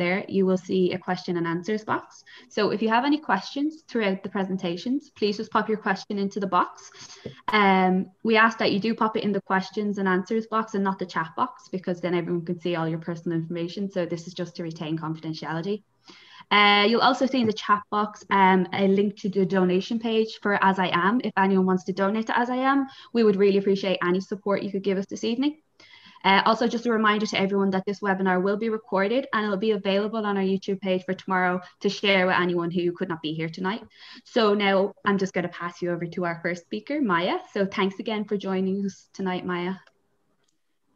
there, you will see a question and answers box. So if you have any questions throughout the presentations, please just pop your question into the box. Um, we ask that you do pop it in the questions and answers box and not the chat box because then everyone can see all your personal information. So this is just to retain confidentiality. Uh, you'll also see in the chat box um, a link to the donation page for AsIAm. If anyone wants to donate to AsIAm, we would really appreciate any support you could give us this evening. Uh, also, just a reminder to everyone that this webinar will be recorded and it'll be available on our YouTube page for tomorrow to share with anyone who could not be here tonight. So now I'm just going to pass you over to our first speaker, Maja. So thanks again for joining us tonight, Maja.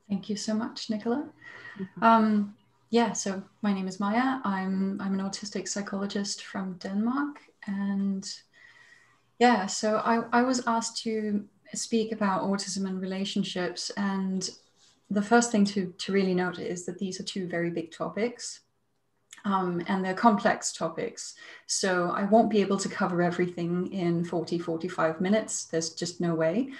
Thank you so much, Nicola. Mm-hmm. Um, yeah, so my name is Maja. I'm I'm an autistic psychologist from Denmark, and yeah, so I, I was asked to speak about autism and relationships, and the first thing to, to really note is that these are two very big topics um, and they're complex topics. So I won't be able to cover everything in 40, 45 minutes. There's just no way.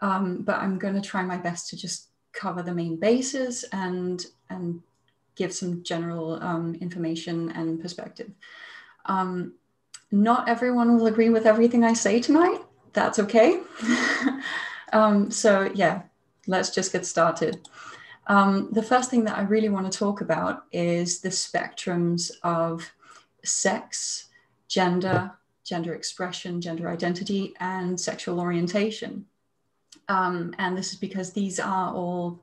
Um, but I'm going to try my best to just cover the main bases and, and give some general um, information and perspective. Um, not everyone will agree with everything I say tonight. That's okay. Um, so yeah, let's just get started. Um, the first thing that I really want to talk about is the spectrums of sex, gender, gender expression, gender identity, and sexual orientation. Um, and this is because these are all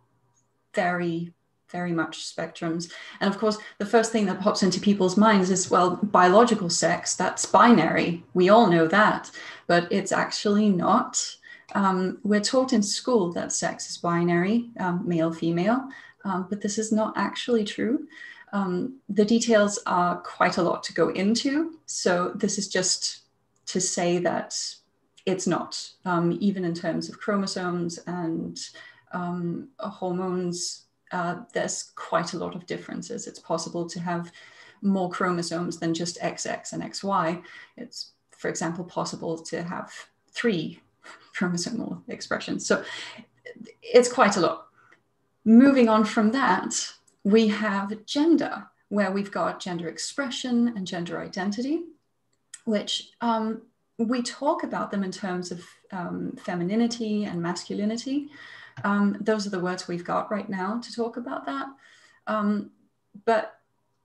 very, very much spectrums. And of course, the first thing that pops into people's minds is well, biological sex, that's binary. We all know that, but it's actually not. Um, we're taught in school that sex is binary, um, male, female, um, but this is not actually true. Um, the details are quite a lot to go into. So this is just to say that it's not, um, even in terms of chromosomes and um, hormones, uh, there's quite a lot of differences. It's possible to have more chromosomes than just XX and XY. It's, for example, possible to have three chromosomal expression. So it's quite a lot. Moving on from that, we have gender, where we've got gender expression and gender identity, which um, we talk about them in terms of um, femininity and masculinity. Um, those are the words we've got right now to talk about that. Um, but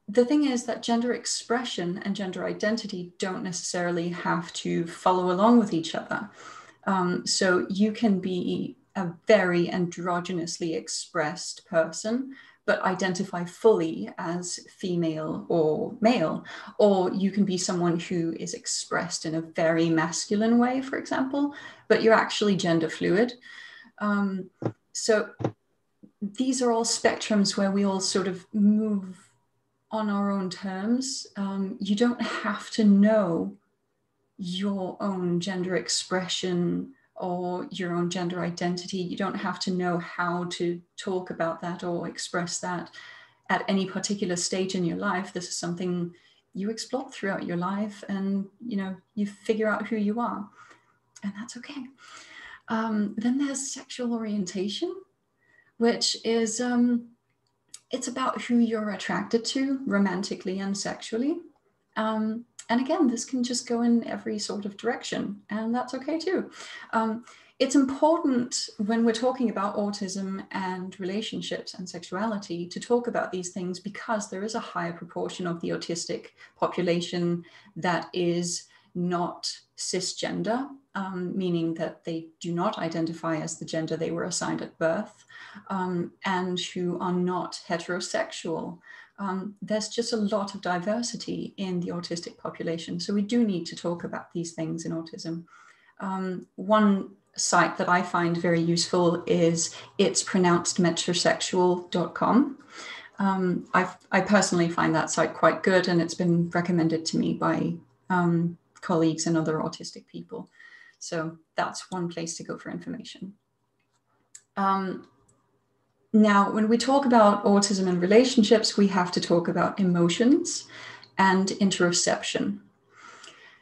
the thing is that gender expression and gender identity don't necessarily have to follow along with each other. Um, so you can be a very androgynously expressed person, but identify fully as female or male. Or you can be someone who is expressed in a very masculine way, for example, but you're actually gender fluid. Um, so these are all spectrums where we all sort of move on our own terms. Um, you don't have to know your own gender expression or your own gender identity. You don't have to know how to talk about that or express that at any particular stage in your life. This is something you explore throughout your life and you know you figure out who you are and that's okay um, then there's sexual orientation which is um, it's about who you're attracted to romantically and sexually um, and again, this can just go in every sort of direction, and that's okay too. Um, it's important when we're talking about autism and relationships and sexuality to talk about these things because there is a higher proportion of the autistic population that is not cisgender, um, meaning that they do not identify as the gender they were assigned at birth, um, and who are not heterosexual um, there's just a lot of diversity in the autistic population. So we do need to talk about these things in autism. Um, one site that I find very useful is it's pronounced metrosexual.com. Um, I personally find that site quite good and it's been recommended to me by um, colleagues and other autistic people. So that's one place to go for information. Um, now, when we talk about autism and relationships, we have to talk about emotions and interoception.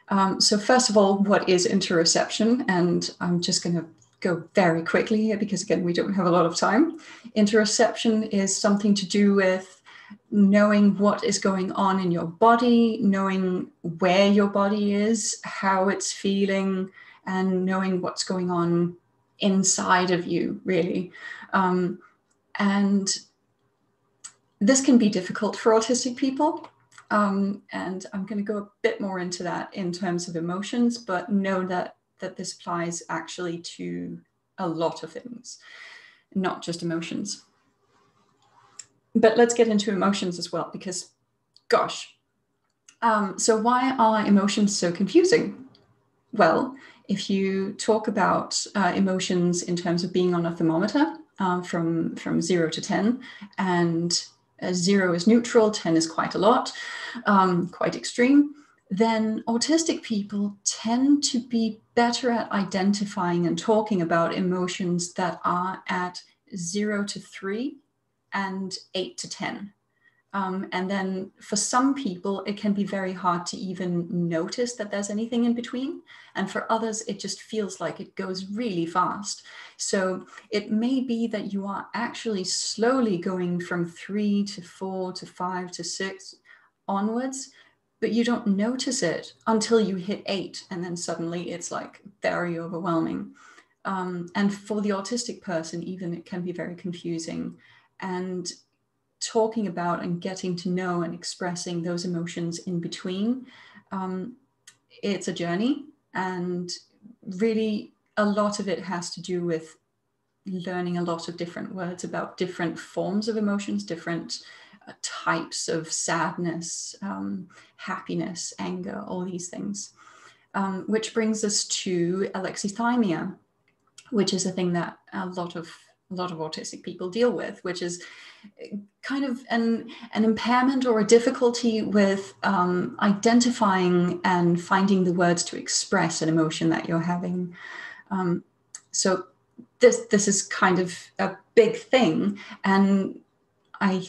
Um, so, first of all, what is interoception? And I'm just going to go very quickly here because, again, we don't have a lot of time. Interoception is something to do with knowing what is going on in your body, knowing where your body is, how it's feeling, and knowing what's going on inside of you, really. Um, and this can be difficult for autistic people. Um, and I'm going to go a bit more into that in terms of emotions, but know that that this applies actually to a lot of things, not just emotions. But let's get into emotions as well, because gosh, um, so why are emotions so confusing? Well, if you talk about uh, emotions in terms of being on a thermometer um, from, from zero to 10, and uh, zero is neutral, 10 is quite a lot, um, quite extreme, then autistic people tend to be better at identifying and talking about emotions that are at zero to three and eight to 10. Um, and then for some people, it can be very hard to even notice that there's anything in between. And for others, it just feels like it goes really fast. So it may be that you are actually slowly going from three to four to five to six onwards, but you don't notice it until you hit eight. And then suddenly it's like very overwhelming. Um, and for the autistic person, even it can be very confusing. And talking about and getting to know and expressing those emotions in between. Um, it's a journey, and really a lot of it has to do with learning a lot of different words about different forms of emotions, different uh, types of sadness, um, happiness, anger, all these things. Um, which brings us to alexithymia, which is a thing that a lot of a lot of autistic people deal with, which is kind of an, an impairment or a difficulty with um, identifying and finding the words to express an emotion that you're having. Um, so this this is kind of a big thing, and I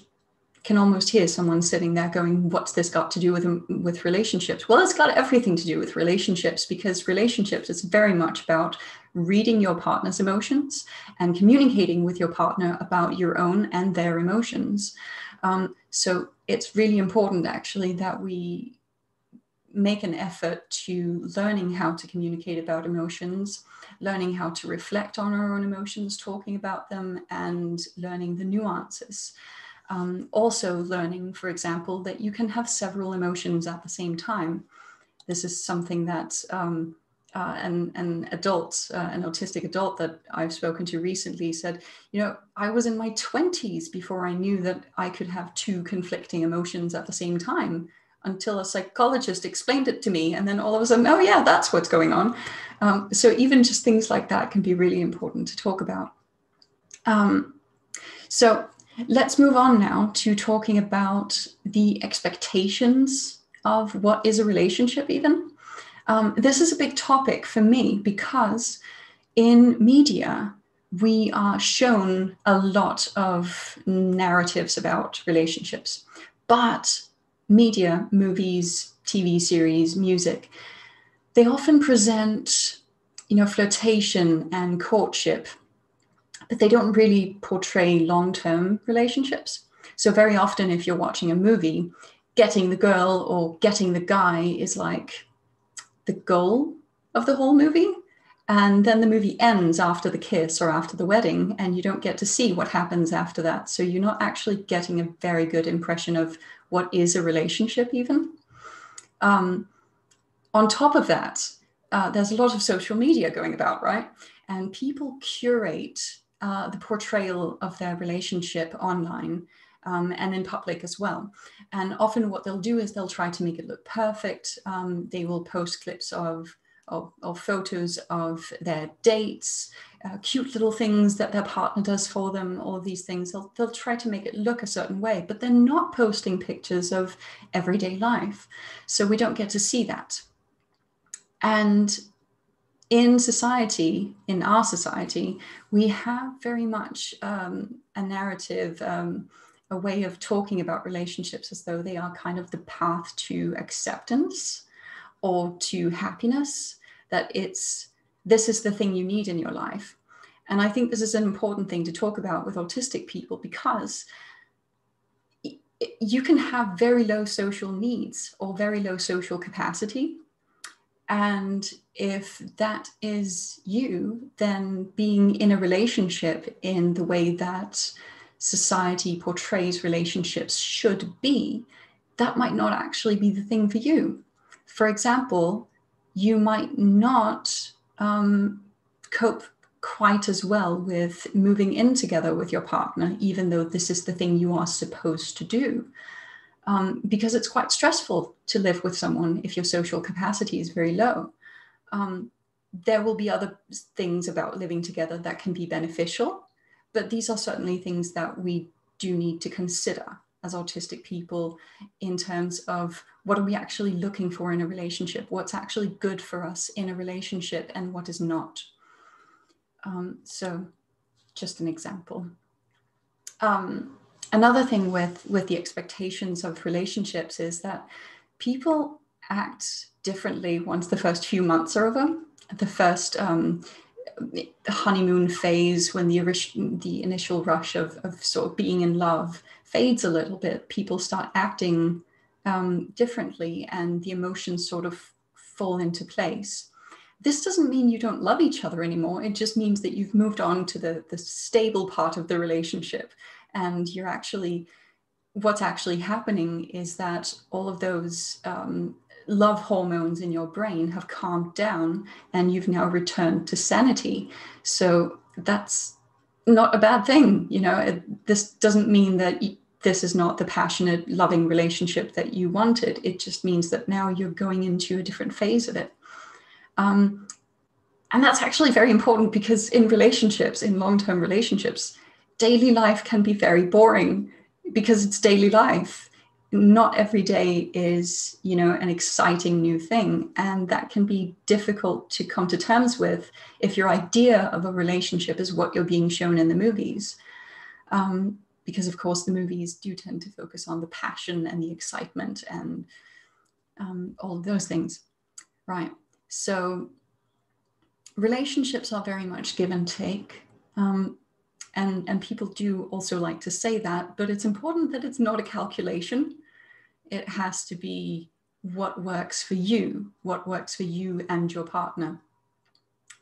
can almost hear someone sitting there going, "What's this got to do with with relationships?" Well, it's got everything to do with relationships because relationships is very much about reading your partner's emotions and communicating with your partner about your own and their emotions. Um, so it's really important, actually, that we make an effort to learning how to communicate about emotions, learning how to reflect on our own emotions, talking about them, and learning the nuances. Um, also, learning, for example, that you can have several emotions at the same time. This is something that um, uh, an, an adult, uh, an autistic adult that I've spoken to recently said, you know, I was in my 20s before I knew that I could have two conflicting emotions at the same time until a psychologist explained it to me. And then all of a sudden, oh, yeah, that's what's going on. Um, so even just things like that can be really important to talk about. Um, so Let's move on now to talking about the expectations of what is a relationship, even. Um, this is a big topic for me because in media, we are shown a lot of narratives about relationships, but media, movies, TV series, music, they often present, you know, flirtation and courtship but they don't really portray long term relationships. So, very often, if you're watching a movie, getting the girl or getting the guy is like the goal of the whole movie. And then the movie ends after the kiss or after the wedding, and you don't get to see what happens after that. So, you're not actually getting a very good impression of what is a relationship, even. Um, on top of that, uh, there's a lot of social media going about, right? And people curate uh, the portrayal of their relationship online um, and in public as well. And often what they'll do is they'll try to make it look perfect. Um, they will post clips of, of, of, photos of their dates, uh, cute little things that their partner does for them, all these things. They'll, they'll try to make it look a certain way, but they're not posting pictures of everyday life. So we don't get to see that. And in society, in our society, we have very much um, a narrative, um, a way of talking about relationships as though they are kind of the path to acceptance or to happiness, that it's this is the thing you need in your life. And I think this is an important thing to talk about with autistic people because you can have very low social needs or very low social capacity. And if that is you, then being in a relationship in the way that society portrays relationships should be, that might not actually be the thing for you. For example, you might not um, cope quite as well with moving in together with your partner, even though this is the thing you are supposed to do. Um, because it's quite stressful to live with someone if your social capacity is very low. Um, there will be other things about living together that can be beneficial, but these are certainly things that we do need to consider as autistic people in terms of what are we actually looking for in a relationship, what's actually good for us in a relationship, and what is not. Um, so just an example. Um, another thing with, with the expectations of relationships is that people act differently once the first few months are over. The first um, honeymoon phase, when the, the initial rush of, of sort of being in love fades a little bit, people start acting um, differently and the emotions sort of fall into place this doesn't mean you don't love each other anymore. It just means that you've moved on to the, the stable part of the relationship. And you're actually, what's actually happening is that all of those um, love hormones in your brain have calmed down and you've now returned to sanity. So that's not a bad thing. You know, it, this doesn't mean that. This is not the passionate, loving relationship that you wanted. It just means that now you're going into a different phase of it. Um, and that's actually very important because in relationships, in long term relationships, daily life can be very boring because it's daily life. Not every day is, you know, an exciting new thing. And that can be difficult to come to terms with if your idea of a relationship is what you're being shown in the movies. Um, because, of course, the movies do tend to focus on the passion and the excitement and um, all those things. Right. So relationships are very much give and take. Um, and, and people do also like to say that, but it's important that it's not a calculation. It has to be what works for you, what works for you and your partner.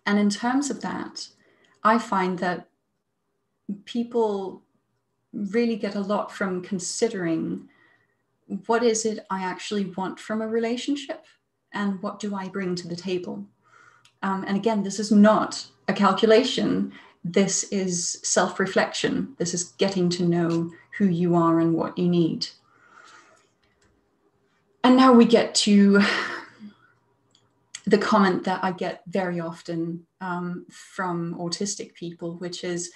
And in terms of that, I find that people really get a lot from considering what is it I actually want from a relationship and what do I bring to the table? Um, and again, this is not a calculation. This is self reflection. This is getting to know who you are and what you need. And now we get to the comment that I get very often um, from autistic people, which is,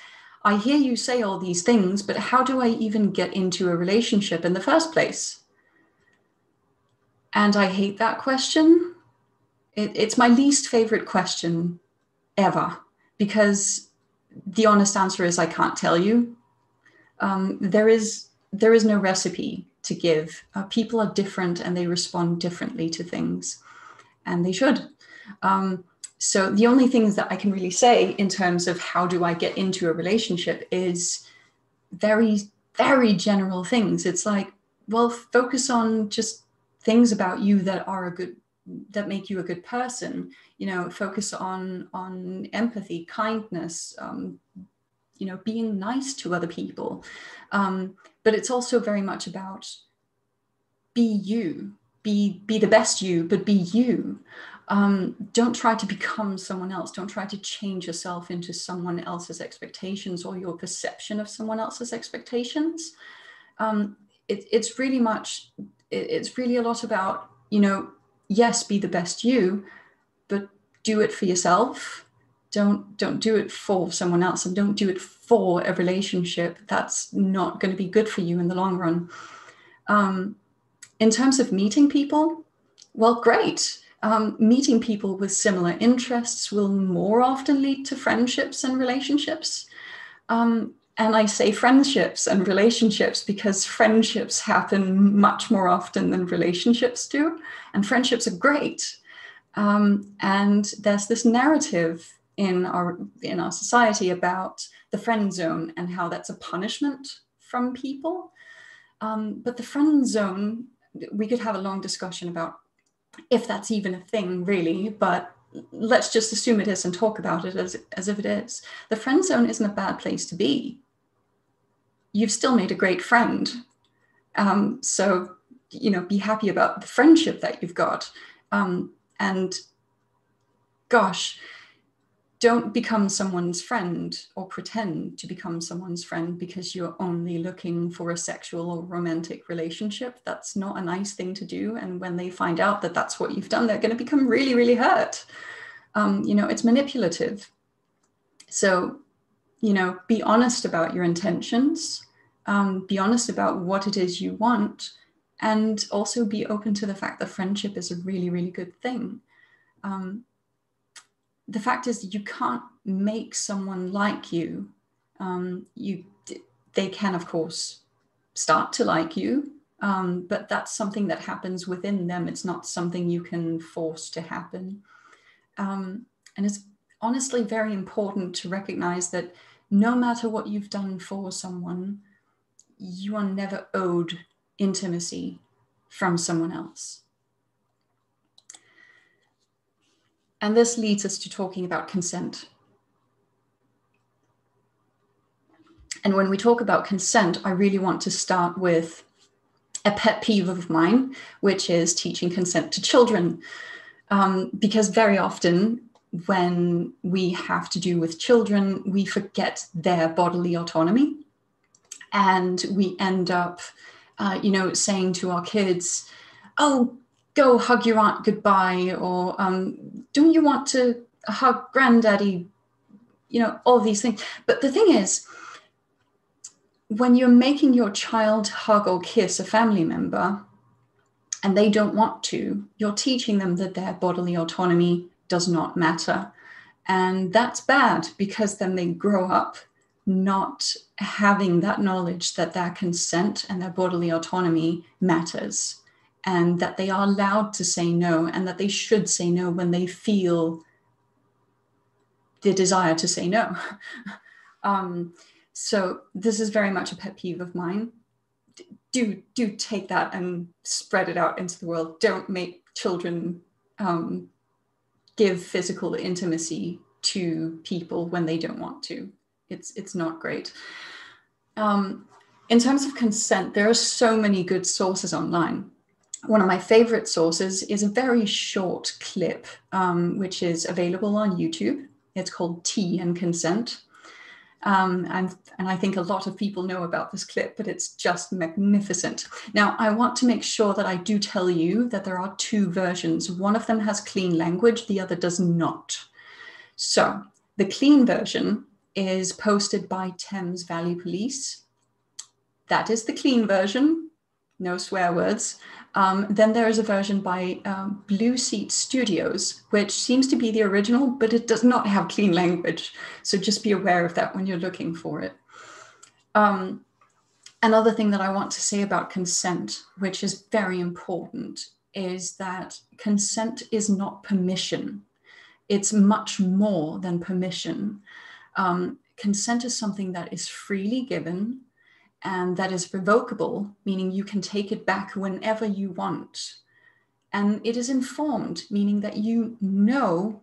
I hear you say all these things, but how do I even get into a relationship in the first place? And I hate that question. It, it's my least favorite question ever because the honest answer is I can't tell you. Um, there is there is no recipe to give. Uh, people are different and they respond differently to things, and they should. Um, so the only things that I can really say in terms of how do I get into a relationship is very very general things. It's like well, focus on just things about you that are a good that make you a good person. You know focus on on empathy kindness um, you know being nice to other people. Um, but it's also very much about be you be be the best you but be you um, don't try to become someone else. Don't try to change yourself into someone else's expectations or your perception of someone else's expectations. Um, it, it's really much it's really a lot about you know yes be the best you but do it for yourself. Don't don't do it for someone else and don't do it for a relationship that's not going to be good for you in the long run. Um, in terms of meeting people well great um, meeting people with similar interests will more often lead to friendships and relationships um, and I say friendships and relationships because friendships happen much more often than relationships do. And friendships are great. Um, and there's this narrative in our in our society about the friend zone and how that's a punishment from people. Um, but the friend zone, we could have a long discussion about if that's even a thing, really, but let's just assume it is and talk about it as, as if it is. The friend zone isn't a bad place to be. You've still made a great friend. Um, so, you know, be happy about the friendship that you've got. Um, and gosh, don't become someone's friend or pretend to become someone's friend because you're only looking for a sexual or romantic relationship. That's not a nice thing to do. And when they find out that that's what you've done, they're going to become really, really hurt. Um, you know, it's manipulative. So, you know, be honest about your intentions, um, be honest about what it is you want, and also be open to the fact that friendship is a really, really good thing. Um, the fact is that you can't make someone like you. Um, you they can, of course, start to like you, um, but that's something that happens within them. It's not something you can force to happen. Um, and it's honestly very important to recognize that no matter what you've done for someone, you are never owed intimacy from someone else. And this leads us to talking about consent. And when we talk about consent, I really want to start with a pet peeve of mine, which is teaching consent to children. Um, because very often, when we have to do with children, we forget their bodily autonomy. And we end up, uh, you know, saying to our kids, oh, go hug your aunt goodbye or um, don't you want to hug granddaddy you know all these things. But the thing is when you're making your child hug or kiss a family member and they don't want to you're teaching them that their bodily autonomy does not matter. And that's bad because then they grow up not having that knowledge that their consent and their bodily autonomy matters and that they are allowed to say no and that they should say no when they feel the desire to say no. um, so this is very much a pet peeve of mine. Do do take that and spread it out into the world. Don't make children um, give physical intimacy to people when they don't want to. It's it's not great. Um, in terms of consent, there are so many good sources online one of my favorite sources is a very short clip, um, which is available on YouTube. It's called Tea and Consent. Um, and, and I think a lot of people know about this clip, but it's just magnificent. Now, I want to make sure that I do tell you that there are two versions. One of them has clean language, the other does not. So, the clean version is posted by Thames Valley Police. That is the clean version, no swear words. Um, then there is a version by um, Blue Seat Studios, which seems to be the original, but it does not have clean language. So just be aware of that when you're looking for it. Um, another thing that I want to say about consent, which is very important, is that consent is not permission. It's much more than permission. Um, consent is something that is freely given and that is revocable, meaning you can take it back whenever you want. And it is informed, meaning that you know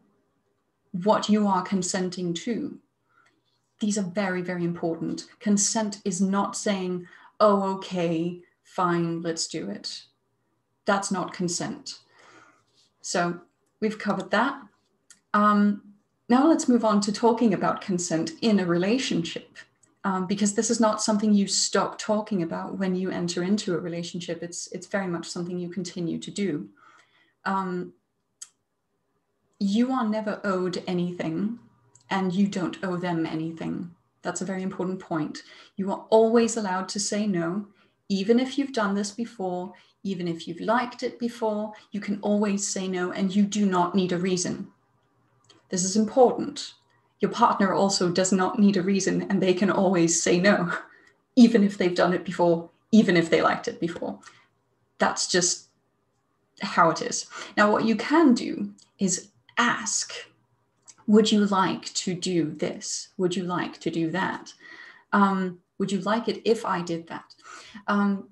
what you are consenting to. These are very, very important. Consent is not saying, oh, okay, fine, let's do it. That's not consent. So we've covered that. Um, now let's move on to talking about consent in a relationship um, because this is not something you stop talking about when you enter into a relationship. It's it's very much something you continue to do. Um, you are never owed anything, and you don't owe them anything. That's a very important point. You are always allowed to say no, even if you've done this before, even if you've liked it before. You can always say no, and you do not need a reason. This is important your partner also does not need a reason and they can always say no, even if they've done it before, even if they liked it before. That's just how it is. Now, what you can do is ask, would you like to do this? Would you like to do that? Um, would you like it if I did that? Um,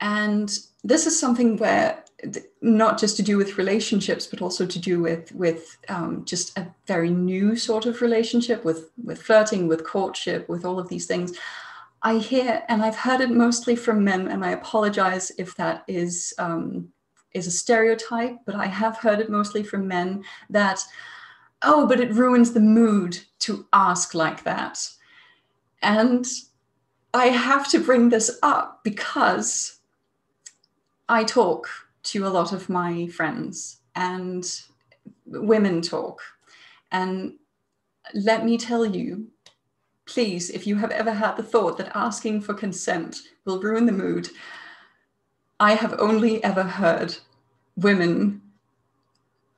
and this is something where not just to do with relationships but also to do with with um, just a very new sort of relationship with with flirting with courtship with all of these things. I hear and i've heard it mostly from men and i apologize if that is um, is a stereotype but i have heard it mostly from men that oh but it ruins the mood to ask like that. And i have to bring this up because i talk to a lot of my friends and women talk. And let me tell you, please, if you have ever had the thought that asking for consent will ruin the mood, I have only ever heard women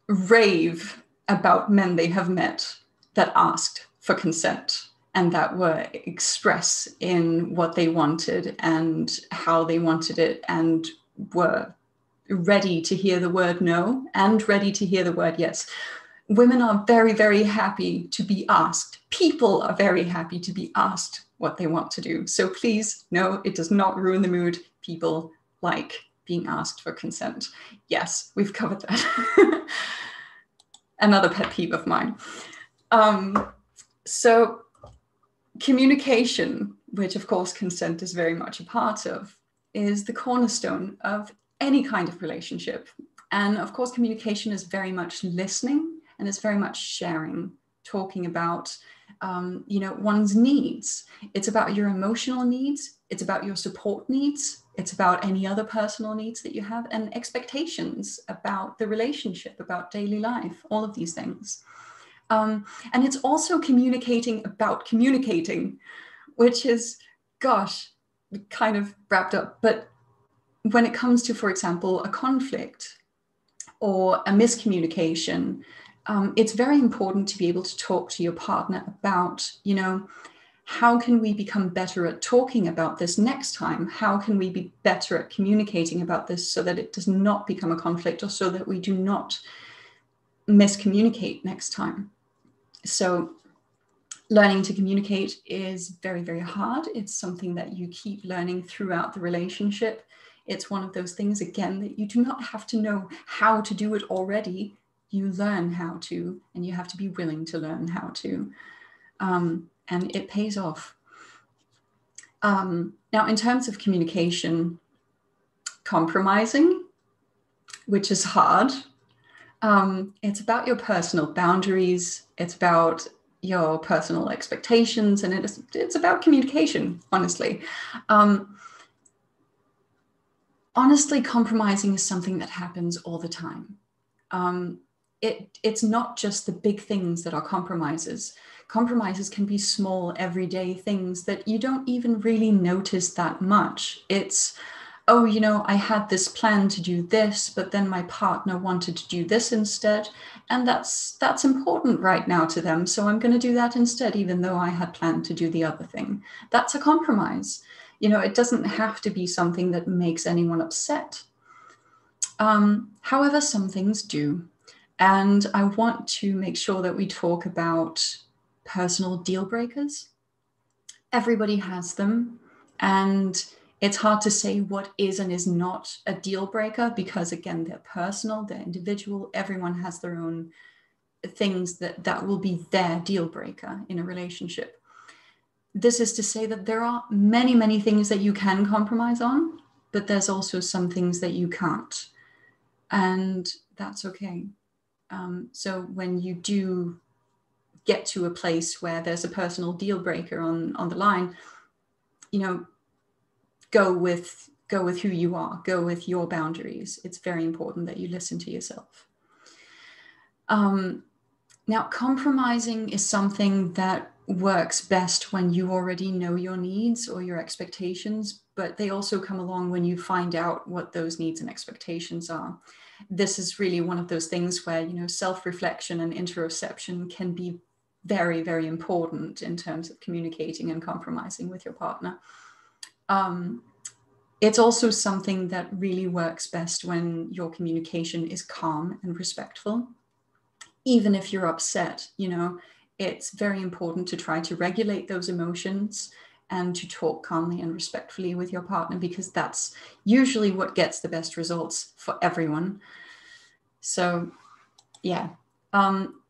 rave about men they have met that asked for consent and that were express in what they wanted and how they wanted it and were ready to hear the word no and ready to hear the word yes. Women are very, very happy to be asked. People are very happy to be asked what they want to do. So please, no, it does not ruin the mood. People like being asked for consent. Yes, we've covered that. Another pet peeve of mine. Um, so, communication, which of course consent is very much a part of, is the cornerstone of any kind of relationship. And of course, communication is very much listening and it's very much sharing, talking about um, you know one's needs. It's about your emotional needs. It's about your support needs. It's about any other personal needs that you have and expectations about the relationship, about daily life, all of these things. Um, and it's also communicating about communicating, which is, gosh, kind of wrapped up. But when it comes to, for example, a conflict or a miscommunication, um, it's very important to be able to talk to your partner about, you know, how can we become better at talking about this next time? How can we be better at communicating about this so that it does not become a conflict or so that we do not miscommunicate next time? So, learning to communicate is very, very hard. It's something that you keep learning throughout the relationship. It's one of those things, again, that you do not have to know how to do it already. You learn how to, and you have to be willing to learn how to. Um, and it pays off. Um, now, in terms of communication, compromising, which is hard, um, it's about your personal boundaries, it's about your personal expectations, and it is, it's about communication, honestly. Um, honestly, compromising is something that happens all the time. Um, it, it's not just the big things that are compromises. Compromises can be small, everyday things that you don't even really notice that much. It's, oh, you know, I had this plan to do this, but then my partner wanted to do this instead, and that's that's important right now to them. So I'm going to do that instead, even though I had planned to do the other thing. That's a compromise you know, it doesn't have to be something that makes anyone upset. Um, however, some things do. And I want to make sure that we talk about personal deal breakers. Everybody has them. And it's hard to say what is and is not a deal breaker because, again, they're personal, they're individual. Everyone has their own things that, that will be their deal breaker in a relationship this is to say that there are many, many things that you can compromise on, but there's also some things that you can't. And that's okay. Um, so when you do get to a place where there's a personal deal breaker on, on the line, you know, go with go with who you are, go with your boundaries. It's very important that you listen to yourself. Um, now, compromising is something that works best when you already know your needs or your expectations, but they also come along when you find out what those needs and expectations are. This is really one of those things where, you know, self-reflection and interoception can be very, very important in terms of communicating and compromising with your partner. Um, it's also something that really works best when your communication is calm and respectful. Even if you're upset, you know, it's very important to try to regulate those emotions and to talk calmly and respectfully with your partner because that's usually what gets the best results for everyone. So, yeah. Um,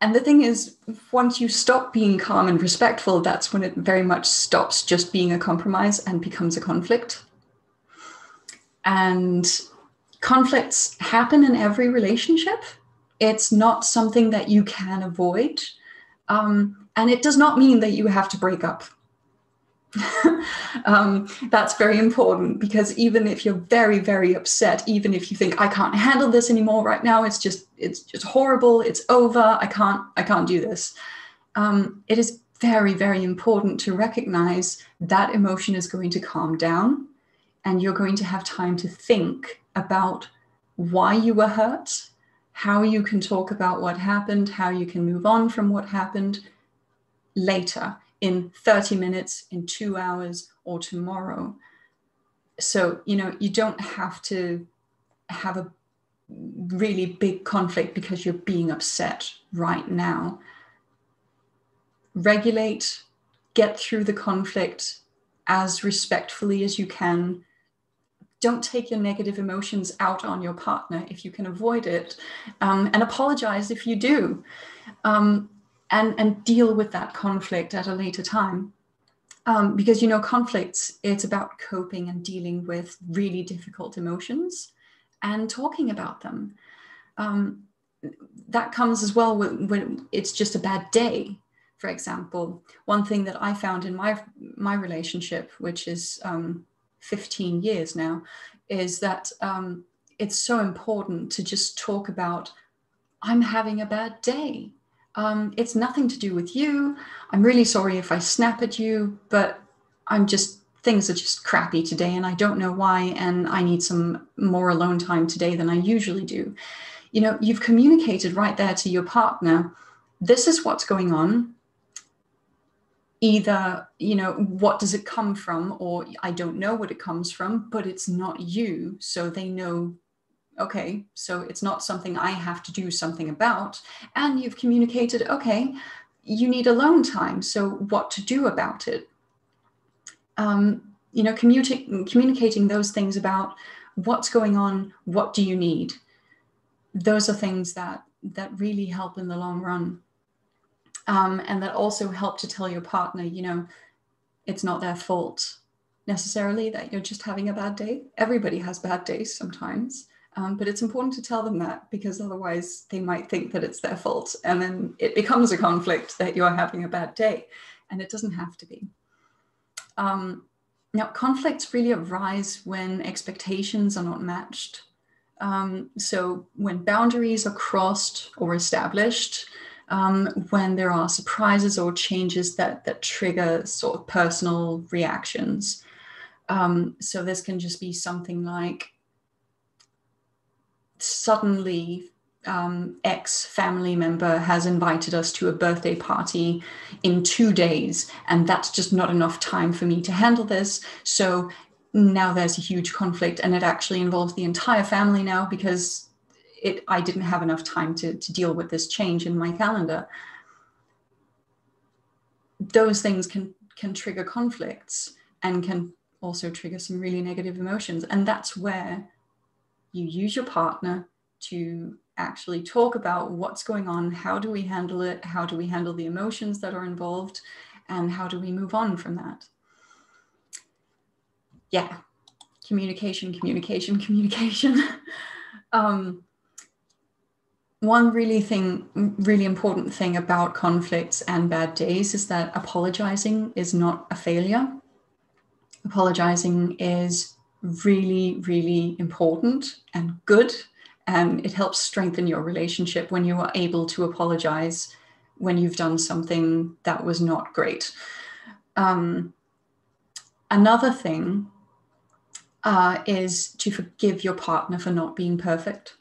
and the thing is, once you stop being calm and respectful, that's when it very much stops just being a compromise and becomes a conflict. And conflicts happen in every relationship. It's not something that you can avoid. Um, and it does not mean that you have to break up. um, that's very important because even if you're very very upset even if you think i can't handle this anymore right now. It's just it's just horrible. It's over. I can't i can't do this. Um, it is very very important to recognize that emotion is going to calm down and you're going to have time to think about why you were hurt how you can talk about what happened how you can move on from what happened later in 30 minutes, in two hours, or tomorrow. So, you know, you don't have to have a really big conflict because you're being upset right now. Regulate, get through the conflict as respectfully as you can. Don't take your negative emotions out on your partner if you can avoid it, um, and apologize if you do. Um, and and deal with that conflict at a later time um, because you know conflicts it's about coping and dealing with really difficult emotions and talking about them um, that comes as well when, when it's just a bad day for example one thing that i found in my my relationship which is um, 15 years now is that um, it's so important to just talk about i'm having a bad day um, it's nothing to do with you. I'm really sorry if I snap at you, but I'm just, things are just crappy today and I don't know why. And I need some more alone time today than I usually do. You know, you've communicated right there to your partner this is what's going on. Either, you know, what does it come from? Or I don't know what it comes from, but it's not you. So they know okay, so it's not something I have to do something about. And you've communicated, okay, you need alone time. So what to do about it? Um, you know, communicating communicating those things about what's going on, what do you need? Those are things that that really help in the long run. Um, and that also help to tell your partner, you know, it's not their fault necessarily that you're just having a bad day. Everybody has bad days sometimes. Um, but it's important to tell them that because otherwise they might think that it's their fault. And then it becomes a conflict that you're having a bad day. And it doesn't have to be. Um, now, conflicts really arise when expectations are not matched. Um, so, when boundaries are crossed or established, um, when there are surprises or changes that, that trigger sort of personal reactions. Um, so, this can just be something like suddenly um, ex family member has invited us to a birthday party in two days, and that's just not enough time for me to handle this. So now there's a huge conflict, and it actually involves the entire family now because it I didn't have enough time to, to deal with this change in my calendar. Those things can can trigger conflicts and can also trigger some really negative emotions, and that's where you use your partner to actually talk about what's going on, how do we handle it, how do we handle the emotions that are involved, and how do we move on from that. Yeah, communication, communication, communication. um, one really thing, really important thing about conflicts and bad days is that apologizing is not a failure. Apologizing is really, really important and good. And it helps strengthen your relationship when you are able to apologize when you've done something that was not great. Um, another thing uh, is to forgive your partner for not being perfect.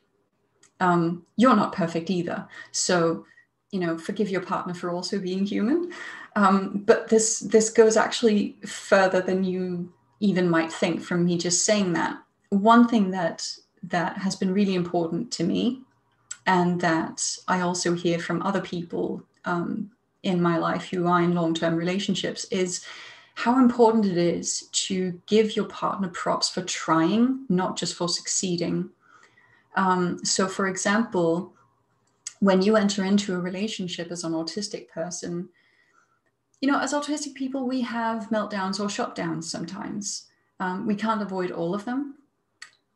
Um, you're not perfect either. So, you know, forgive your partner for also being human. Um, but this this goes actually further than you even might think from me just saying that. One thing that that has been really important to me, and that I also hear from other people um, in my life who are in long-term relationships, is how important it is to give your partner props for trying, not just for succeeding. Um, so, for example, when you enter into a relationship as an autistic person, you know, as autistic people, we have meltdowns or shutdowns sometimes. Um, we can't avoid all of them.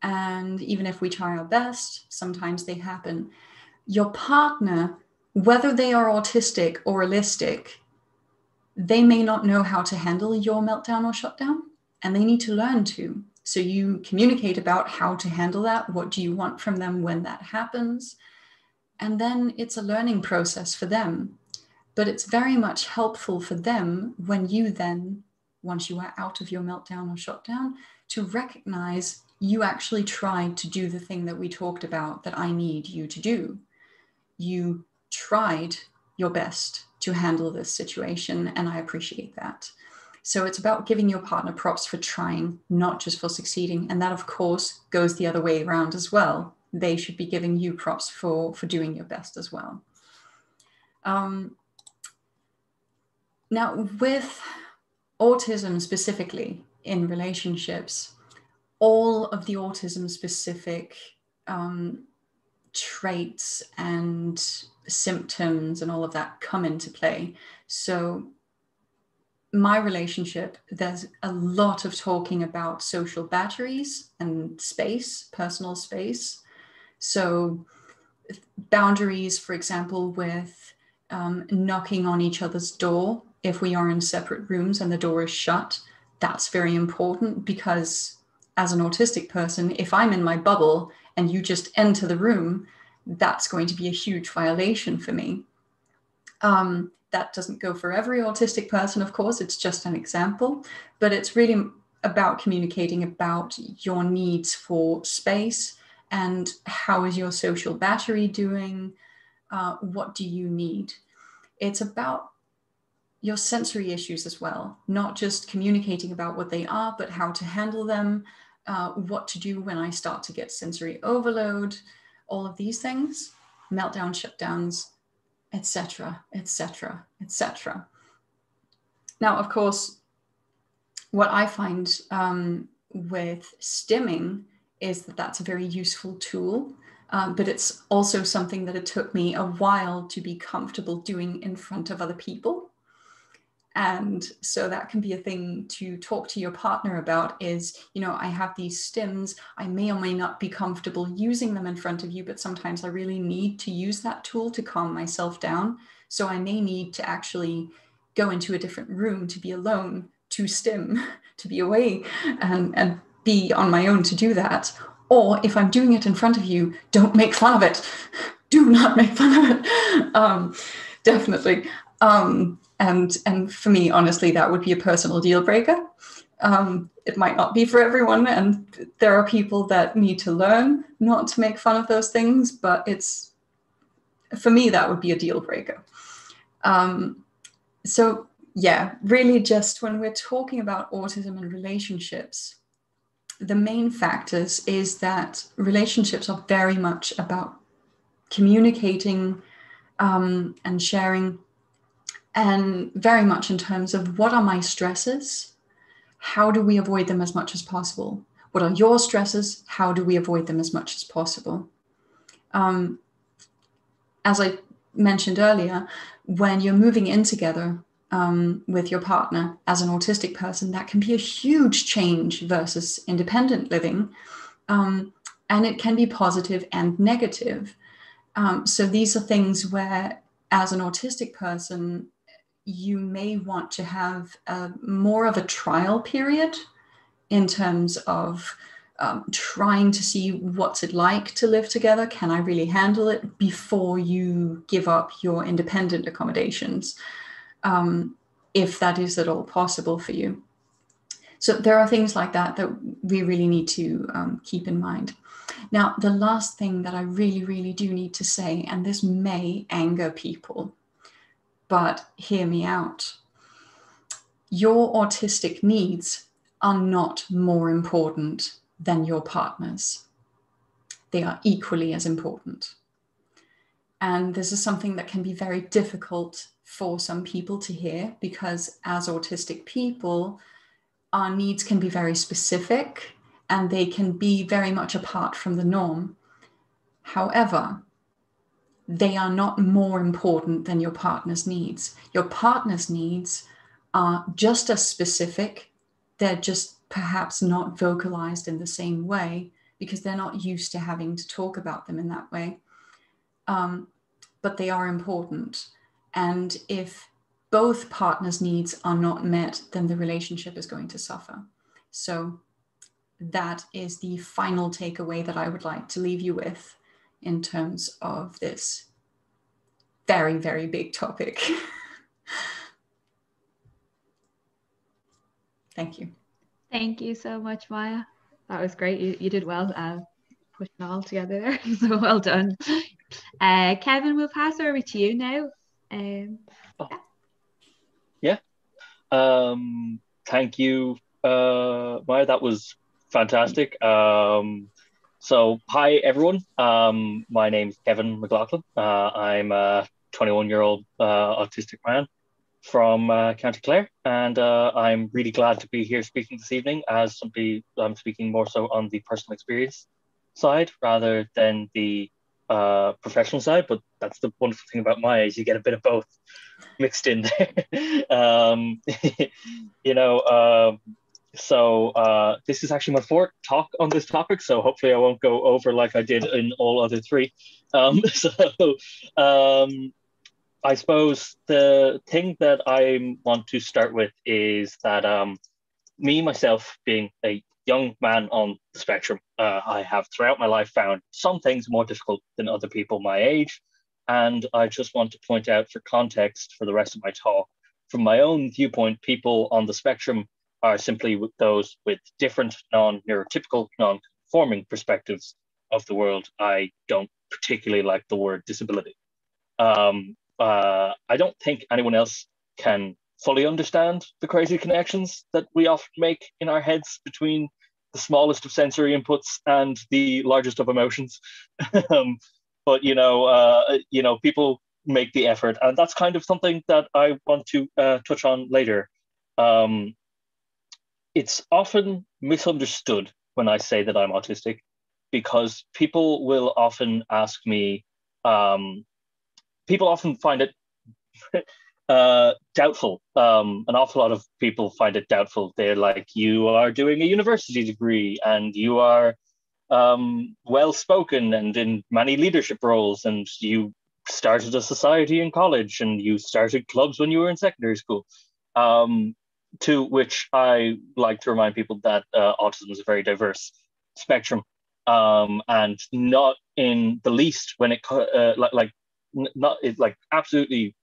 And even if we try our best, sometimes they happen. Your partner, whether they are autistic or allistic, they may not know how to handle your meltdown or shutdown, and they need to learn to. So you communicate about how to handle that. What do you want from them when that happens? And then it's a learning process for them. But it's very much helpful for them when you then, once you are out of your meltdown or shutdown, to recognize you actually tried to do the thing that we talked about that I need you to do. You tried your best to handle this situation, and I appreciate that. So it's about giving your partner props for trying, not just for succeeding. And that, of course, goes the other way around as well. They should be giving you props for, for doing your best as well. Um, now, with autism specifically in relationships, all of the autism specific um, traits and symptoms and all of that come into play. So, my relationship, there's a lot of talking about social batteries and space, personal space. So, boundaries, for example, with um, knocking on each other's door if we are in separate rooms and the door is shut, that's very important because as an autistic person, if I'm in my bubble and you just enter the room, that's going to be a huge violation for me. Um, that doesn't go for every autistic person, of course, it's just an example, but it's really about communicating about your needs for space and how is your social battery doing? Uh, what do you need? It's about your sensory issues as well, not just communicating about what they are, but how to handle them, uh, what to do when I start to get sensory overload, all of these things, meltdown, shutdowns, etc., etc., etc. Now, of course, what I find um, with stimming is that that's a very useful tool, um, but it's also something that it took me a while to be comfortable doing in front of other people. And so that can be a thing to talk to your partner about is, you know, I have these stims. I may or may not be comfortable using them in front of you, but sometimes I really need to use that tool to calm myself down. So I may need to actually go into a different room to be alone, to stim, to be away and, and be on my own to do that. Or if I'm doing it in front of you, don't make fun of it. Do not make fun of it. Um, definitely. Um, and and for me honestly that would be a personal deal breaker. Um, it might not be for everyone and there are people that need to learn not to make fun of those things but it's for me that would be a deal breaker. Um, so yeah really just when we're talking about autism and relationships the main factors is that relationships are very much about communicating um, and sharing and very much in terms of what are my stresses? How do we avoid them as much as possible? What are your stresses? How do we avoid them as much as possible? Um, as I mentioned earlier, when you're moving in together um, with your partner as an autistic person, that can be a huge change versus independent living. Um, and it can be positive and negative. Um, so these are things where, as an autistic person, you may want to have a, more of a trial period in terms of um, trying to see what's it like to live together. Can I really handle it before you give up your independent accommodations, um, if that is at all possible for you? So there are things like that that we really need to um, keep in mind. Now, the last thing that I really, really do need to say, and this may anger people, but hear me out. Your autistic needs are not more important than your partner's. They are equally as important. And this is something that can be very difficult for some people to hear because, as autistic people, our needs can be very specific and they can be very much apart from the norm. However, they are not more important than your partner's needs. Your partner's needs are just as specific, they're just perhaps not vocalized in the same way because they're not used to having to talk about them in that way. Um, but they are important. And if both partners' needs are not met, then the relationship is going to suffer. So that is the final takeaway that I would like to leave you with in terms of this very, very big topic. Thank you. Thank you so much, Maja. That was great. You, you did well uh, putting it all together there. so well done. Uh, Kevin, we'll pass over to you now. Um, oh. Yeah. Um, thank you, uh, Maja. That was fantastic. Um, so, hi everyone. Um, my name's Kevin McLoughlin. Uh, I'm a 21 year old uh, autistic man from uh, County Clare, and uh, I'm really glad to be here speaking this evening. As somebody, I'm speaking more so on the personal experience side rather than the uh, professional side. But that's the wonderful thing about my age; you get a bit of both mixed in there. um, you know, um, so uh, this is actually my fourth talk on this topic. So hopefully, I won't go over like I did in all other three. Um, so. Um, I suppose the thing that I want to start with is that um, me myself being a young man on the spectrum, uh, I have throughout my life found some things more difficult than other people my age. And I just want to point out for context for the rest of my talk, from my own viewpoint, people on the spectrum are simply those with different non neurotypical, non conforming perspectives of the world. I don't particularly like the word disability. Um, uh, I don't think anyone else can fully understand the crazy connections that we often make in our heads between the smallest of sensory inputs and the largest of emotions. um, but you know, uh, you know, people make the effort, and that's kind of something that I want to uh, touch on later. Um, it's often misunderstood when I say that I'm autistic, because people will often ask me, um, people often find it uh, doubtful. Um, an awful lot of people find it doubtful. They're like, you are doing a university degree and you are um, well spoken and in many leadership roles, and you started a society in college and you started clubs when you were in secondary school. Um, to which I like to remind people that uh, autism is a very diverse spectrum um, and not in the least when it uh, like, like not it's like absolutely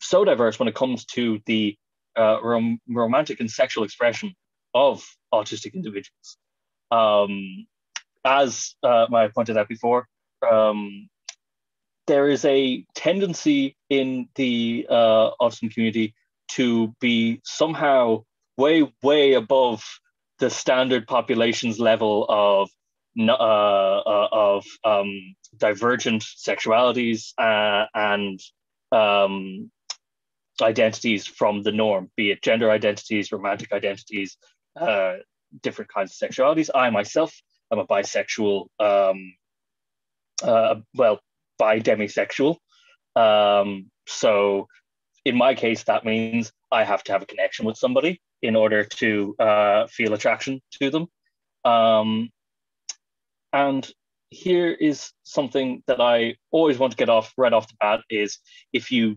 so diverse when it comes to the uh, rom- romantic and sexual expression of autistic individuals. Um, as uh, I pointed out before, um, there is a tendency in the uh, autism community to be somehow way, way above the standard population's level of uh, uh, of um, divergent sexualities uh, and um, identities from the norm, be it gender identities, romantic identities, uh, different kinds of sexualities. I myself am a bisexual, um, uh, well, bi demisexual. Um, so in my case, that means I have to have a connection with somebody in order to uh, feel attraction to them. Um, and here is something that I always want to get off right off the bat is if you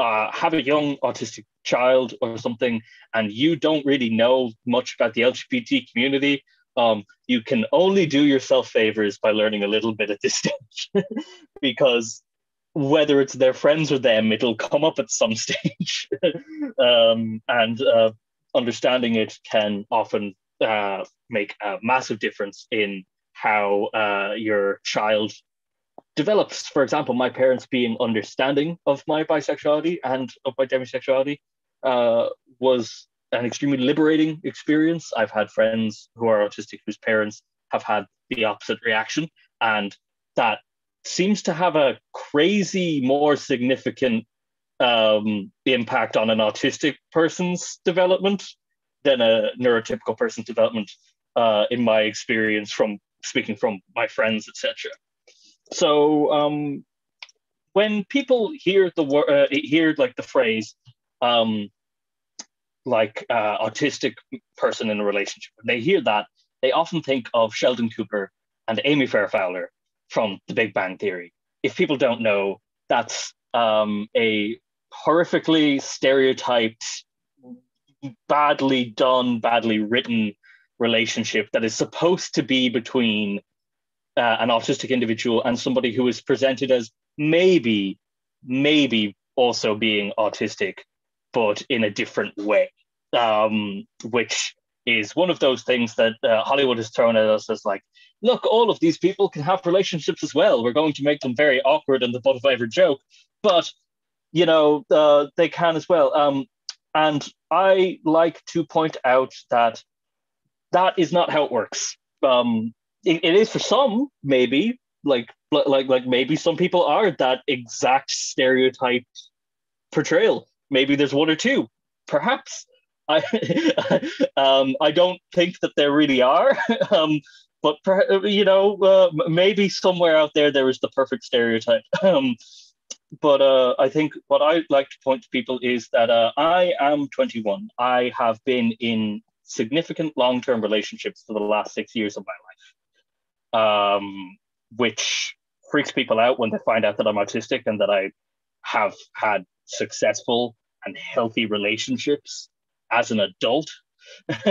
uh, have a young autistic child or something and you don't really know much about the LGBT community, um, you can only do yourself favors by learning a little bit at this stage because whether it's their friends or them, it'll come up at some stage. um, and uh, understanding it can often uh, make a massive difference in how uh, your child develops. For example, my parents being understanding of my bisexuality and of my demisexuality uh, was an extremely liberating experience. I've had friends who are autistic whose parents have had the opposite reaction, and that seems to have a crazy, more significant um, impact on an autistic person's development than a neurotypical person's development, uh, in my experience from speaking from my friends, etc. So um, when people hear the word, uh, hear like the phrase, um, like uh, autistic person in a relationship, when they hear that, they often think of Sheldon Cooper and Amy Farrah Fowler from The Big Bang Theory. If people don't know, that's um, a horrifically stereotyped, badly done, badly written relationship that is supposed to be between uh, an autistic individual and somebody who is presented as maybe, maybe also being autistic, but in a different way, um, which is one of those things that uh, Hollywood has thrown at us as like, look, all of these people can have relationships as well. We're going to make them very awkward and the butt of every joke, but you know uh, they can as well. Um, and I like to point out that that is not how it works. Um, it, it is for some, maybe like like like maybe some people are that exact stereotype portrayal. Maybe there's one or two, perhaps. I um, I don't think that there really are. um, but you know, uh, maybe somewhere out there there is the perfect stereotype. Um, but uh, I think what I like to point to people is that uh, I am 21. I have been in significant long-term relationships for the last six years of my life, um, which freaks people out when they find out that I'm autistic and that I have had successful and healthy relationships as an adult.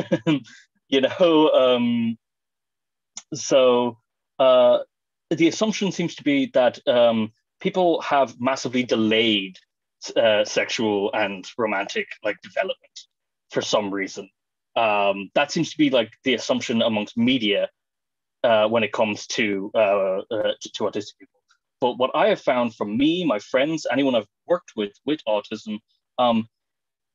you know, um, so uh, the assumption seems to be that um, people have massively delayed uh, sexual and romantic like development for some reason. Um, that seems to be like the assumption amongst media uh, when it comes to, uh, uh to, to autistic people. But what I have found from me, my friends, anyone I've worked with with autism, um,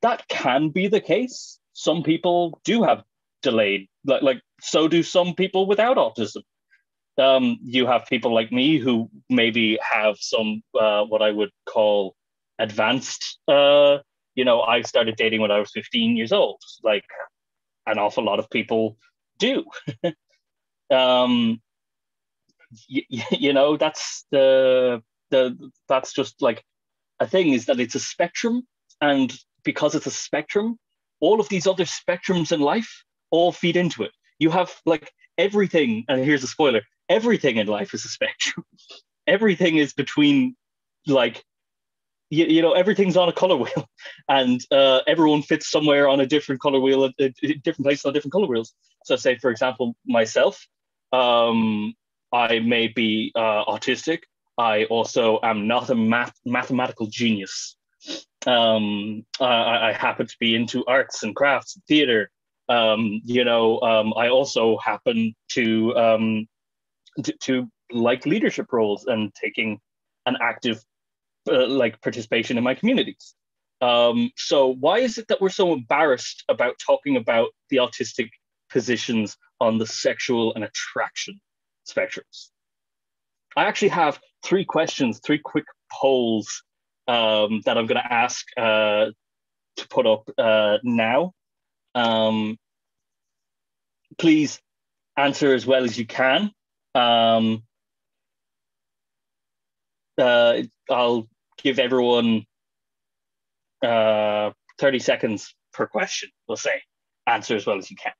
that can be the case. Some people do have delayed, like like so do some people without autism. Um, you have people like me who maybe have some uh, what I would call advanced. Uh, you know, I started dating when I was 15 years old, like an awful lot of people do. um, y- you know, that's the the that's just like a thing is that it's a spectrum, and because it's a spectrum, all of these other spectrums in life all feed into it. You have like everything, and here's a spoiler everything in life is a spectrum. everything is between like you, you know everything's on a color wheel and uh, everyone fits somewhere on a different color wheel at, at different places on different color wheels so say for example myself um, i may be uh, autistic i also am not a math- mathematical genius um, I, I happen to be into arts and crafts theater um, you know, um, I also happen to, um, to, to like leadership roles and taking an active uh, like participation in my communities. Um, so why is it that we're so embarrassed about talking about the autistic positions on the sexual and attraction spectrums? I actually have three questions, three quick polls um, that I'm going to ask uh, to put up uh, now. Um, please answer as well as you can. Um, uh, I'll give everyone uh, 30 seconds per question, we'll say. Answer as well as you can.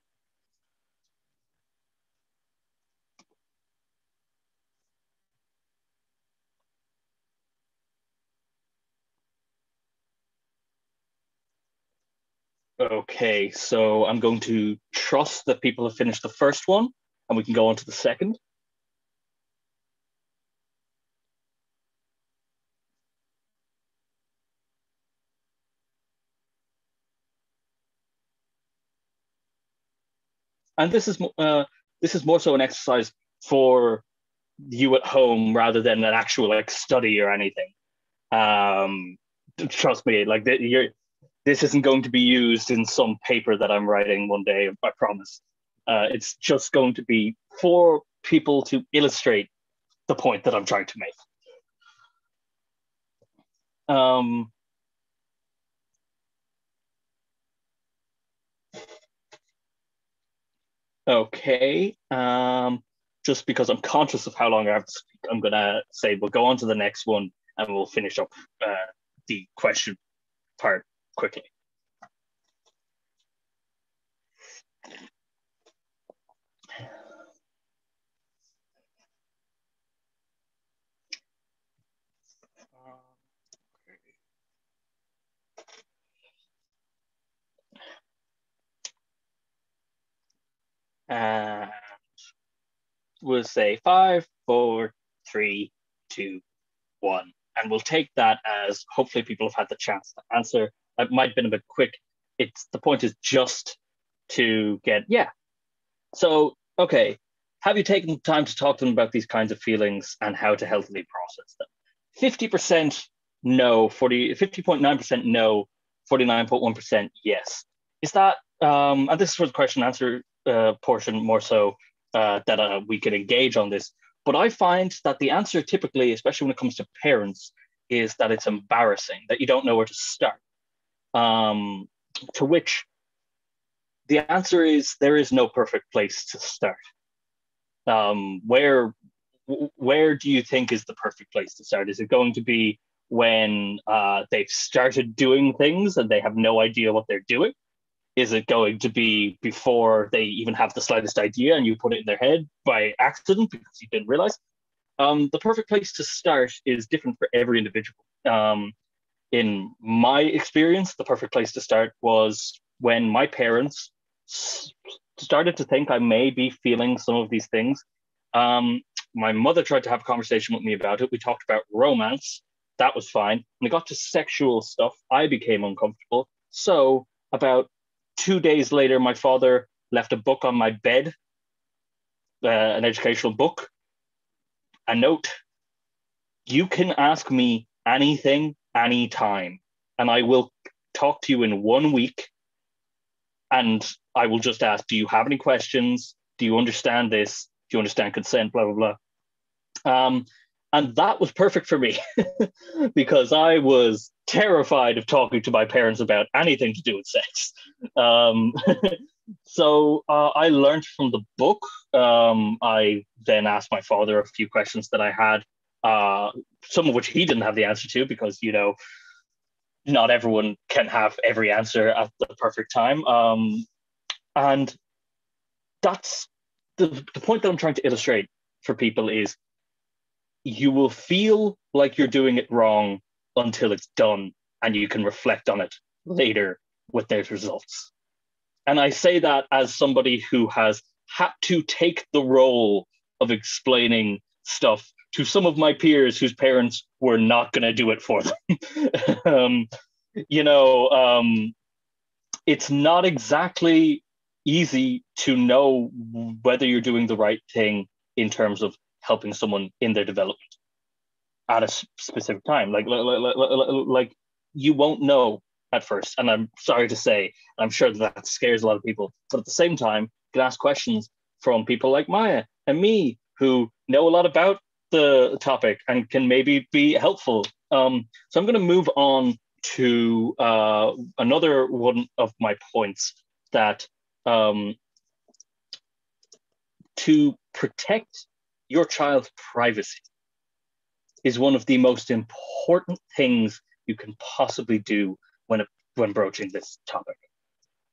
Okay, so I'm going to trust that people have finished the first one and we can go on to the second. And this is uh, this is more so an exercise for you at home rather than an actual like study or anything. Um, trust me, like the, you're this isn't going to be used in some paper that I'm writing one day, I promise. Uh, it's just going to be for people to illustrate the point that I'm trying to make. Um, okay. Um, just because I'm conscious of how long I have to speak, I'm going to say we'll go on to the next one and we'll finish up uh, the question part quickly. Um, and we'll say five, four, three, two, one. And we'll take that as hopefully people have had the chance to answer. It might have been a bit quick. It's the point is just to get, yeah. So, okay, have you taken time to talk to them about these kinds of feelings and how to healthily process them? 50% no, 40, 50.9% no, 49.1% yes. Is that, um, and this is for the question answer uh, portion more so uh, that uh, we can engage on this. But I find that the answer typically, especially when it comes to parents, is that it's embarrassing, that you don't know where to start. Um, to which the answer is there is no perfect place to start. Um, where where do you think is the perfect place to start? Is it going to be when uh, they've started doing things and they have no idea what they're doing? Is it going to be before they even have the slightest idea and you put it in their head by accident because you didn't realize? Um, the perfect place to start is different for every individual. Um, in my experience, the perfect place to start was when my parents started to think I may be feeling some of these things. Um, my mother tried to have a conversation with me about it. We talked about romance. That was fine. When it got to sexual stuff, I became uncomfortable. So, about two days later, my father left a book on my bed, uh, an educational book, a note. You can ask me anything, anytime, and I will talk to you in one week. And I will just ask, do you have any questions? Do you understand this? Do you understand consent? Blah, blah, blah. Um, and that was perfect for me because I was terrified of talking to my parents about anything to do with sex. Um, so uh, I learned from the book. Um, I then asked my father a few questions that I had, uh, some of which he didn't have the answer to because, you know, not everyone can have every answer at the perfect time. Um, and that's the, the point that I'm trying to illustrate for people is you will feel like you're doing it wrong until it's done and you can reflect on it later with those results. And I say that as somebody who has had to take the role of explaining stuff to some of my peers whose parents were not going to do it for them. um, you know, um, it's not exactly easy to know whether you're doing the right thing in terms of helping someone in their development at a specific time. Like, like, like, like you won't know at first. And I'm sorry to say, I'm sure that, that scares a lot of people. But at the same time, you can ask questions from people like Maja and me who know a lot about the topic and can maybe be helpful. Um, so I'm going to move on to uh, another one of my points that um, to protect your child's privacy is one of the most important things you can possibly do when when broaching this topic.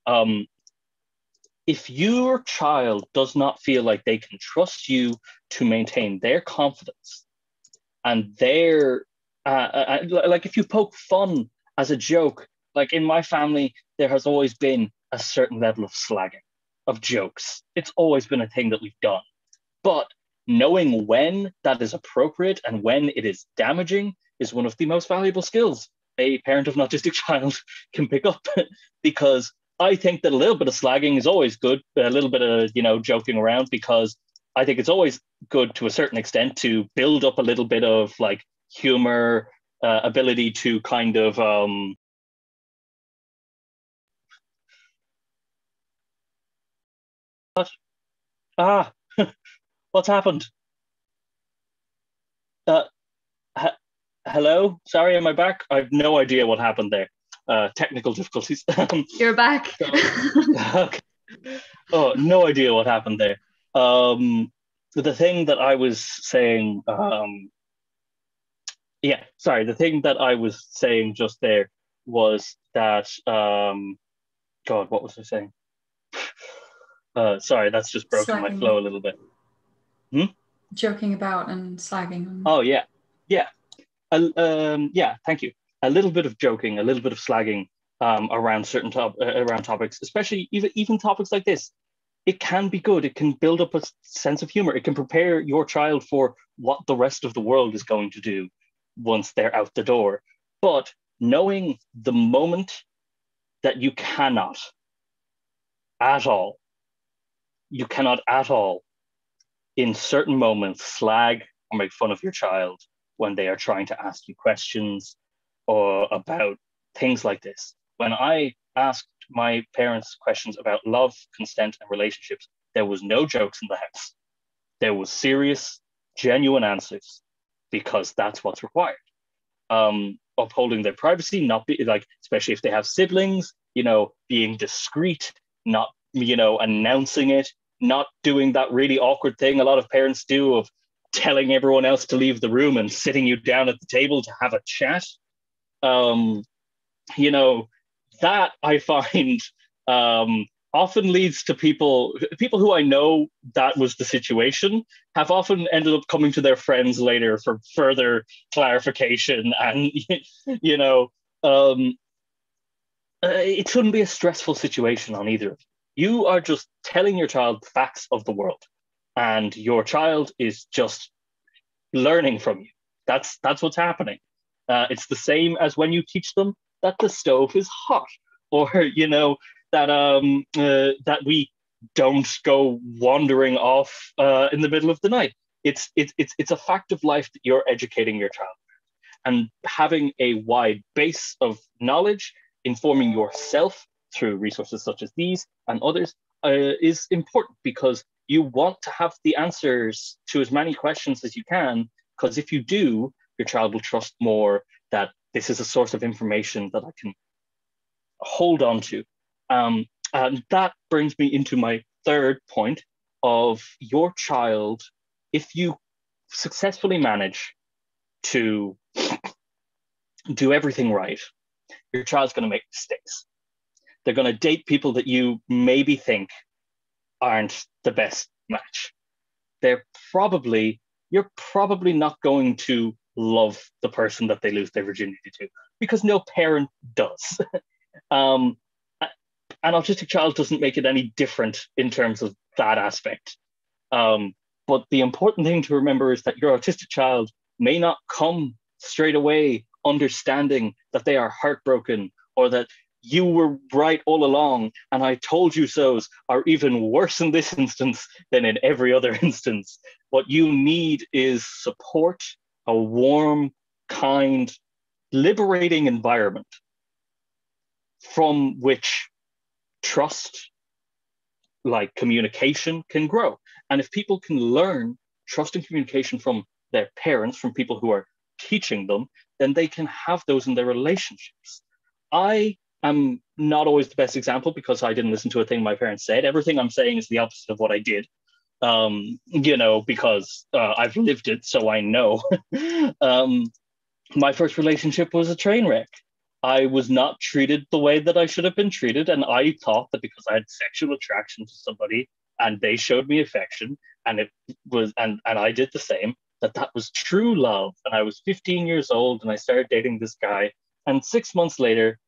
Um, if your child does not feel like they can trust you to maintain their confidence and their uh, uh, uh like if you poke fun as a joke like in my family there has always been a certain level of slagging of jokes. It's always been a thing that we've done. But knowing when that is appropriate and when it is damaging is one of the most valuable skills a parent of an autistic child can pick up because I think that a little bit of slagging is always good, a little bit of, you know, joking around because I think it's always good to a certain extent to build up a little bit of like humor, uh, ability to kind of um, what? Ah, what's happened? Uh, ha- hello. Sorry, am I back? I have no idea what happened there. Uh, technical difficulties. You're back. okay. Oh, no idea what happened there. Um, the thing that I was saying, um, yeah, sorry, the thing that I was saying just there was that, um, God, what was I saying? Uh, sorry, that's just broken my flow a little bit. Hmm? Joking about and slagging. Oh yeah, yeah, uh, um, yeah. Thank you. A little bit of joking, a little bit of slagging um, around certain top uh, around topics, especially even even topics like this. It can be good. It can build up a sense of humor. It can prepare your child for what the rest of the world is going to do once they're out the door. But knowing the moment that you cannot at all you cannot at all, in certain moments, slag or make fun of your child when they are trying to ask you questions or about things like this. When I asked my parents questions about love, consent, and relationships, there was no jokes in the house. There was serious, genuine answers because that's what's required. Um, upholding their privacy, not be like, especially if they have siblings, you know, being discreet, not, you know, announcing it, not doing that really awkward thing a lot of parents do of telling everyone else to leave the room and sitting you down at the table to have a chat. Um, you know, that I find um, often leads to people people who I know that was the situation have often ended up coming to their friends later for further clarification and you know um, uh, it shouldn't be a stressful situation on either of you are just telling your child facts of the world, and your child is just learning from you. That's that's what's happening. Uh, it's the same as when you teach them that the stove is hot, or you know that um uh, that we don't go wandering off uh, in the middle of the night. It's it's it's it's a fact of life that you're educating your child, and having a wide base of knowledge, informing yourself through resources such as these and others uh, is important because you want to have the answers to as many questions as you can because if you do your child will trust more that this is a source of information that i can hold on to um, and that brings me into my third point of your child if you successfully manage to do everything right your child's going to make mistakes they're going to date people that you maybe think aren't the best match. They're probably, you're probably not going to love the person that they lose their virginity to because no parent does. um, an autistic child doesn't make it any different in terms of that aspect. Um, but the important thing to remember is that your autistic child may not come straight away understanding that they are heartbroken or that you were right all along and I told you so's are even worse in this instance than in every other instance. What you need is support, a warm, kind, liberating environment from which trust, like communication, can grow. And if people can learn trust and communication from their parents, from people who are teaching them, then they can have those in their relationships. I I'm not always the best example because I didn't listen to a thing my parents said. Everything I'm saying is the opposite of what I did. Um, you know, because uh, I've lived it, so I know. um, my first relationship was a train wreck. I was not treated the way that I should have been treated, and I thought that because I had sexual attraction to somebody and they showed me affection, and it was, and and I did the same, that that was true love. And I was 15 years old, and I started dating this guy, and six months later,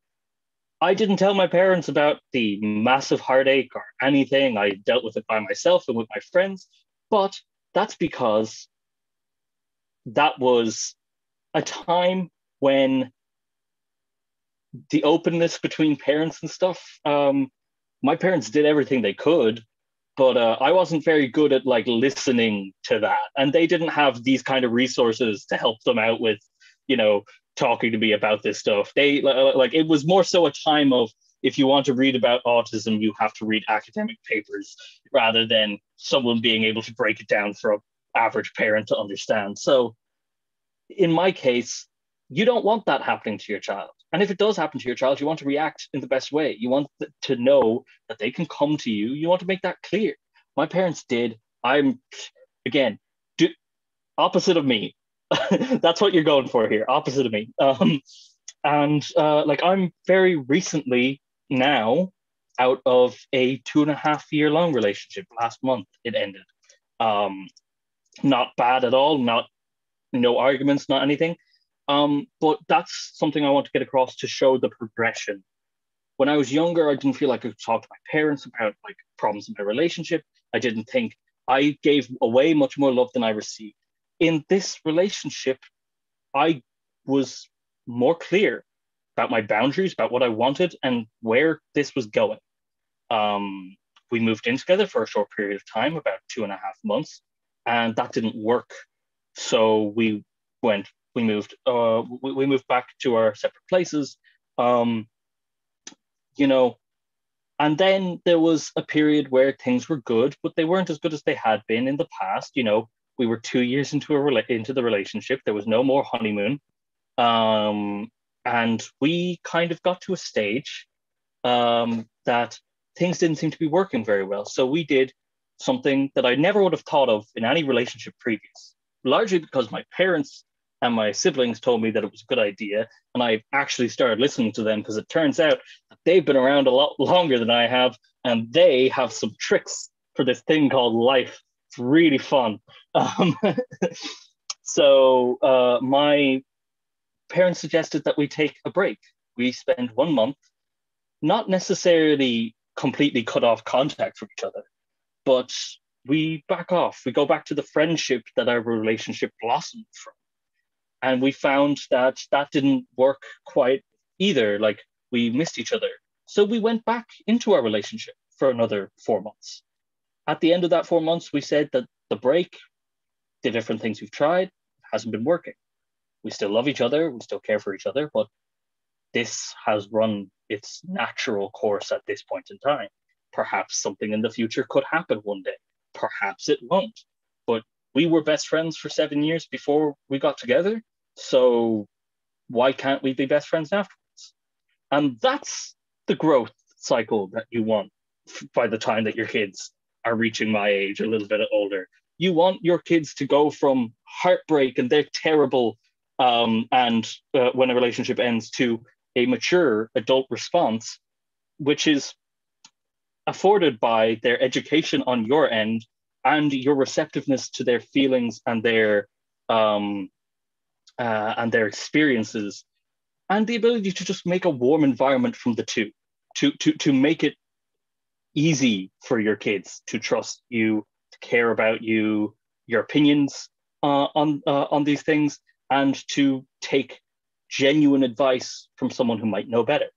I didn't tell my parents about the massive heartache or anything. I dealt with it by myself and with my friends. But that's because that was a time when the openness between parents and stuff, um, my parents did everything they could, but uh, I wasn't very good at like listening to that. And they didn't have these kind of resources to help them out with, you know, talking to me about this stuff. They like it was more so a time of if you want to read about autism, you have to read academic papers rather than someone being able to break it down for an average parent to understand. So in my case, you don't want that happening to your child. And if it does happen to your child, you want to react in the best way. You want to know that they can come to you. You want to make that clear. My parents did. I'm, again, do, opposite of me. That's what you're going for here, opposite of me. Um, and uh, like I'm very recently now out of a two and a half year long relationship. Last month it ended. Um, not bad at all. Not no arguments, not anything. Um, but that's something I want to get across to show the progression. When I was younger, I didn't feel like I could talk to my parents about like problems in my relationship. I didn't think I gave away much more love than I received. In this relationship, I was more clear about my boundaries, about what I wanted, and where this was going. Um, we moved in together for a short period of time, about two and a half months, and that didn't work. So we went we moved uh, we, we moved back to our separate places um, you know and then there was a period where things were good but they weren't as good as they had been in the past you know we were two years into a rela- into the relationship. There was no more honeymoon. Um, and we kind of got to a stage um, that things didn't seem to be working very well. So we did something that i never would have thought of in any relationship previous largely because my parents and my siblings told me that it was a good idea. And i actually started listening to them because it turns out that they've been around a lot longer than i have and they have some tricks for this thing called life it's really fun. Um, so uh, my parents suggested that we take a break. We spend one month not necessarily completely cut off contact from each other but we back off. We go back to the friendship that our relationship blossomed from. And we found that that didn't work quite either. Like we missed each other. So we went back into our relationship for another four months at the end of that four months we said that the break the different things. We've tried hasn't been working. We still love each other. We still care for each other but this has run its natural course at this point in time. Perhaps something in the future could happen one day. Perhaps it won't. But we were best friends for seven years before we got together. So why can't we be best friends afterwards? And that's the growth cycle that you want by the time that your kids are reaching my age, a little bit older. You want your kids to go from heartbreak and they're terrible, um, and uh, when a relationship ends, to a mature adult response, which is afforded by their education on your end and your receptiveness to their feelings and their um, uh, and their experiences, and the ability to just make a warm environment from the two, to to to make it easy for your kids to trust you, to care about you, your opinions uh, on uh, on these things, and to take genuine advice from someone who might know better.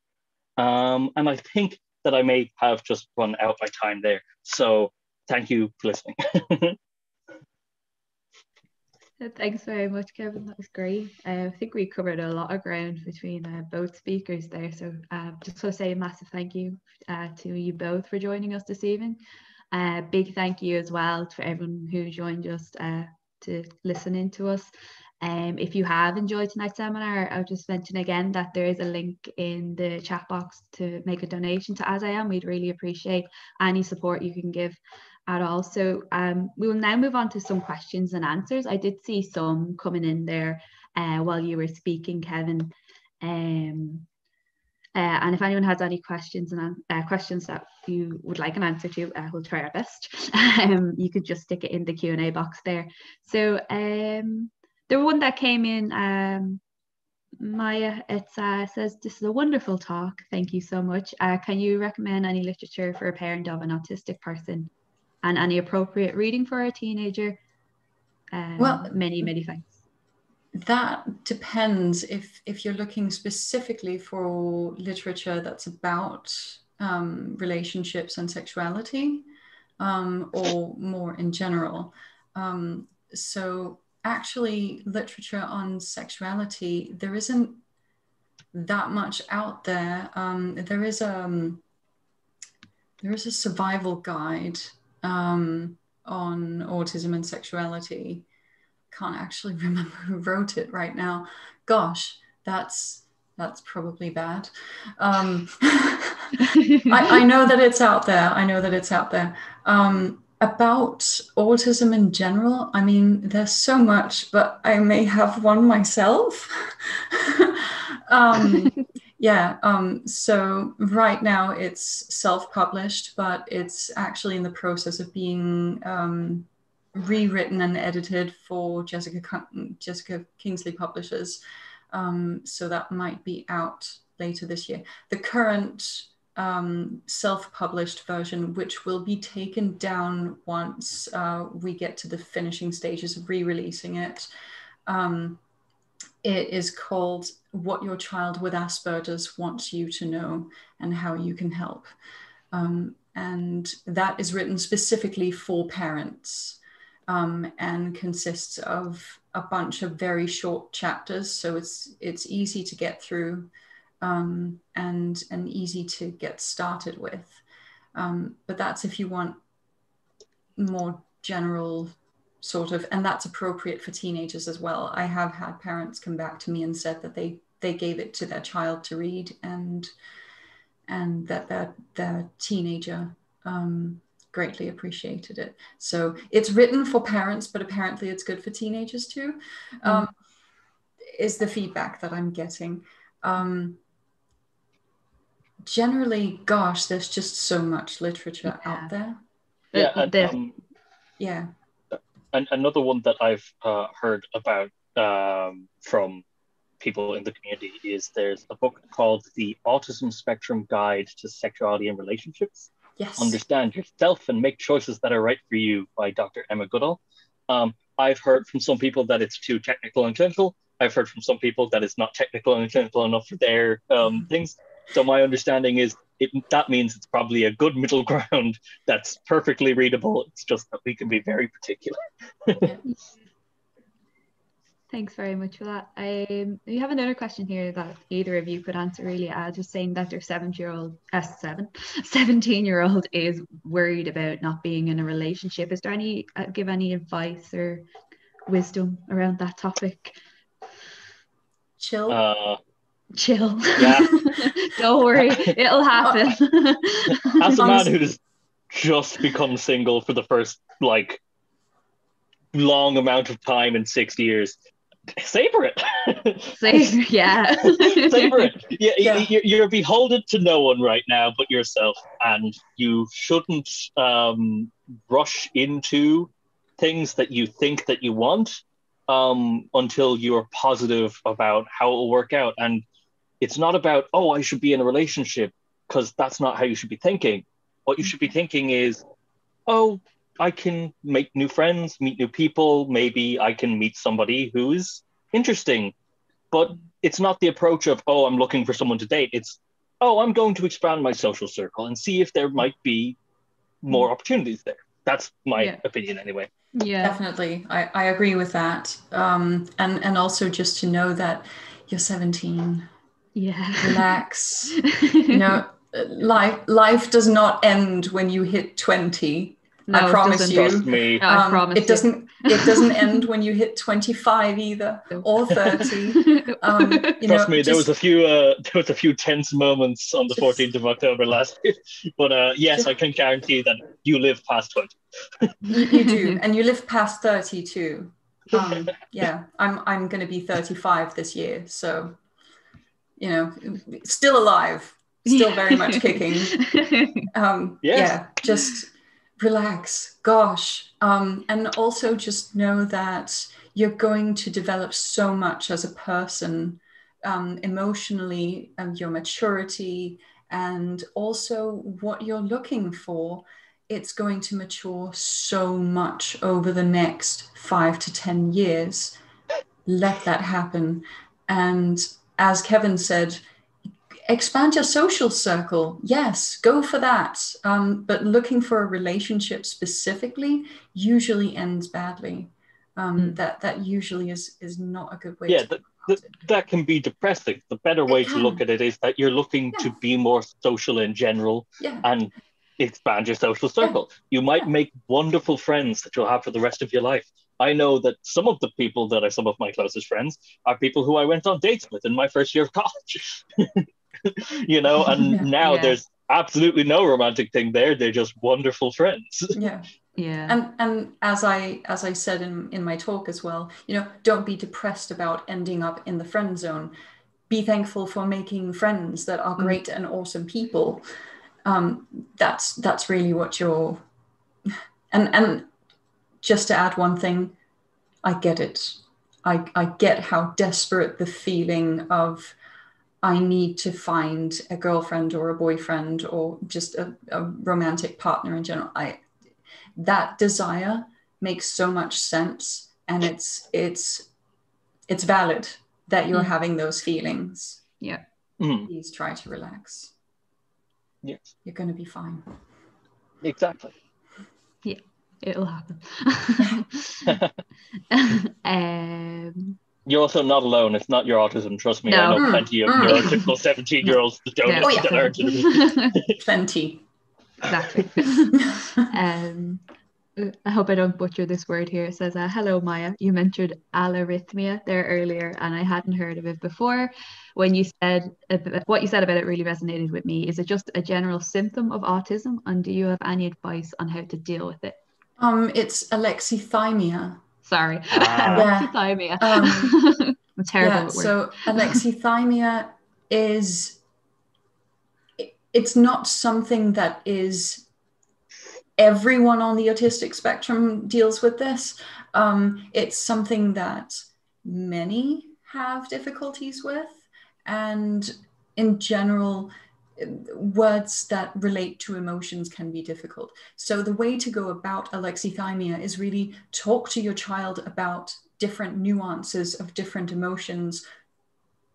Um, and I think that I may have just run out my time there. So thank you for listening. Thanks very much, Kevin. That was great. Uh, I think we covered a lot of ground between uh, both speakers there. So uh, just want to say a massive thank you uh, to you both for joining us this evening. Uh, big thank you as well to everyone who joined us uh, to listen in to us. Um, if you have enjoyed tonight's seminar, I'll just mention again that there is a link in the chat box to make a donation to AsIAm. We'd really appreciate any support you can give at all. So um, we will now move on to some questions and answers. I did see some coming in there uh, while you were speaking, Kevin. Um, uh, and if anyone has any questions and uh, questions that you would like an answer to, uh, we'll try our best. um, you could just stick it in the Q&A box there. So um, the one that came in, um, Maja, it uh, says, this is a wonderful talk. Thank you so much. Uh, can you recommend any literature for a parent of an autistic person? And any appropriate reading for a teenager. Um, well, many, many thanks. That depends if if you're looking specifically for literature that's about um, relationships and sexuality, um, or more in general. Um, so actually, literature on sexuality there isn't that much out there. Um, there is a um, there is a survival guide um, on autism and sexuality can't actually remember who wrote it right now. Gosh, that's that's probably bad. Um, I, I, know that it's out there. I know that it's out there. Um, about autism in general, I mean, there's so much, but I may have one myself. um, yeah, um, so right now it's self published, but it's actually in the process of being um, rewritten and edited for Jessica, Jessica Kingsley Publishers. Um, so that might be out later this year. The current um, self-published version, which will be taken down once uh, we get to the finishing stages of re-releasing it. Um, it is called What Your Child with Asperger's Wants You to Know and How You Can Help. Um, and that is written specifically for parents um, and consists of a bunch of very short chapters. So it's it's easy to get through um, and and easy to get started with. Um, but that's if you want more general sort of, and that's appropriate for teenagers as well. I have had parents come back to me and said that they they gave it to their child to read and and that their their teenager um, greatly appreciated it. So it's written for parents, but apparently it's good for teenagers too. Mm. Um, is the feedback that I'm getting. Um, generally, gosh, there's just so much literature yeah. out there. Yeah, and, um, yeah. And another one that I've uh, heard about um, from people in the community is there's a book called The Autism Spectrum Guide to Sexuality and Relationships. Yes. Understand yourself and make choices that are right for you by Dr. Emma Goodall. Um, I've heard from some people that it's too technical and clinical. I've heard from some people that it's not technical and clinical enough for their um, mm-hmm. things. So my understanding is it, that means it's probably a good middle ground that's perfectly readable. It's just that we can be very particular. Thanks very much for that. Um, we have another question here that either of you could answer really. Uh, just saying that their seven-year-old, uh, seven, 17-year-old is worried about not being in a relationship. Is there any, uh, give any advice or wisdom around that topic? Chill. Uh, Chill. Yeah. Don't worry, it'll happen. As a man who's just become single for the first like long amount of time in six years, savor it. savor, yeah. savor it. Yeah, yeah. You're, you're, beholden to no one right now but yourself, and you shouldn't um, rush into things that you think that you want um, until you're positive about how it will work out. And it's not about oh, I should be in a relationship because that's not how you should be thinking. What you should be thinking is, oh, I can make new friends, meet new people. Maybe I can meet somebody who's interesting. But it's not the approach of, oh, I'm looking for someone to date. It's, oh, I'm going to expand my social circle and see if there might be more opportunities there. That's my yeah. opinion anyway. Yeah, definitely. I, I agree with that. Um, and, and also just to know that you're 17. Yeah. Relax. you know, life, life does not end when you hit 20 no, I promise you. Trust me. No, I um, promise it doesn't. it doesn't end when you hit 25 either, or 30. Um, Trust know, me. Just, there was a few. Uh, there was a few tense moments on the 14th of October last year, but uh, yes, I can guarantee that you live past 20. you, you do, and you live past 30 too. Um, yeah, I'm. I'm going to be 35 this year, so you know, still alive, still very much kicking. Um, yes. Yeah, just relax, gosh. Um, and also just know that you're going to develop so much as a person um, emotionally, um, your maturity, and also what you're looking for. It's going to mature so much over the next five to 10 years. Let that happen. And as Kevin said, expand your social circle yes go for that um, but looking for a relationship specifically usually ends badly um, mm. that that usually is is not a good way yeah that, that, that, can be depressing the better way to look at it is that you're looking yeah. to be more social in general yeah. and expand your social circle yeah. you might make wonderful friends that you'll have for the rest of your life I know that some of the people that are some of my closest friends are people who I went on dates with in my first year of college. you know, and Yeah. now Yeah. there's absolutely no romantic thing there. They're just wonderful friends. Yeah. Yeah. and and as i as i said in in my talk as well you know don't be depressed about ending up in the friend zone be thankful for making friends that are Mm. great and awesome people um that's that's really what you're and and just to add one thing i get it i i get how desperate the feeling of I need to find a girlfriend or a boyfriend or just a, a romantic partner in general. I that desire makes so much sense and it's it's it's valid that you're Mm. having those feelings Mhm. please try to relax Yes, you're going to be fine exactly. Yeah, it'll happen. um, You're also not alone. It's not your autism. Trust me. I know Mm, plenty of mm. neurotypical 17 year olds that don't Yeah. Oh, yeah. that plenty exactly. um, I hope I don't butcher this word here. It says, uh, "Hello, Maja. You mentioned alorithmia there earlier, and I hadn't heard of it before. When you said ab- what you said about it really resonated with me. Is it just a general symptom of autism, and do you have any advice on how to deal with it? um it's alexithymia Sorry, Ah. alexithymia. Um, I'm terrible yeah so alexithymia is it- it's not something that is everyone on the autistic spectrum deals with this. Um, it's something that many have difficulties with. And in general words that relate to emotions can be difficult. So the way to go about alexithymia is really talk to your child about different nuances of different emotions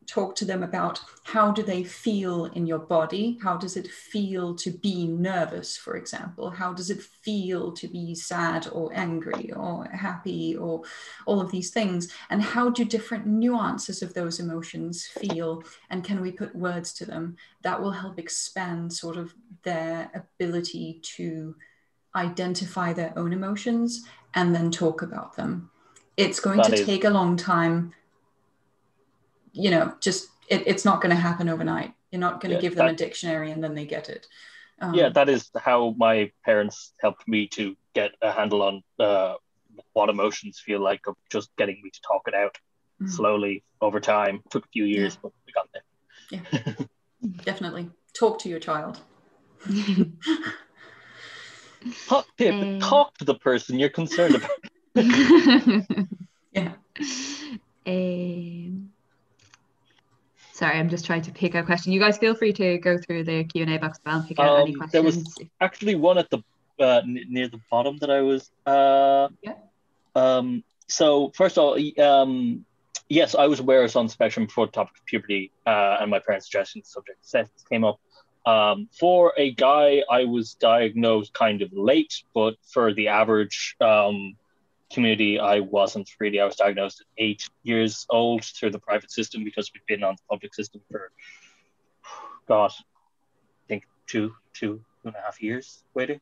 talk to them about how do they feel in your body? How does it feel to be nervous for example? How does it feel to be sad or angry or happy or all of these things? And how do different nuances of those emotions feel? And can we put words to them that will help expand sort of their ability to identify their own emotions and then talk about them? It's going That to is- take a long time you know just it, it's not going to happen overnight you're not going to Yeah, give them a dictionary and then they get it um, yeah, that is how my parents helped me to get a handle on uh, what emotions feel like of just getting me to talk it out Mhm. slowly over time. Took a few years, but we got there. Yeah, definitely talk to your child Talk, Pip, Um, talk to the person you're concerned about. yeah um, sorry, I'm just trying to pick a question. You guys feel free to go through the Q and A box and pick out any Um, there was- Actually, one at the uh, n- near the bottom that I was. Uh, Yeah. Um. So first of all, um, yes, I was aware I was on spectrum before the topic of puberty, uh, and my parents' suggestion subject sex came up. Um, for a guy, I was diagnosed kind of late, but for the average um, community, I wasn't really. I was diagnosed at eight years old through the private system because we've been on the public system for, God, I think two, two and a half years waiting.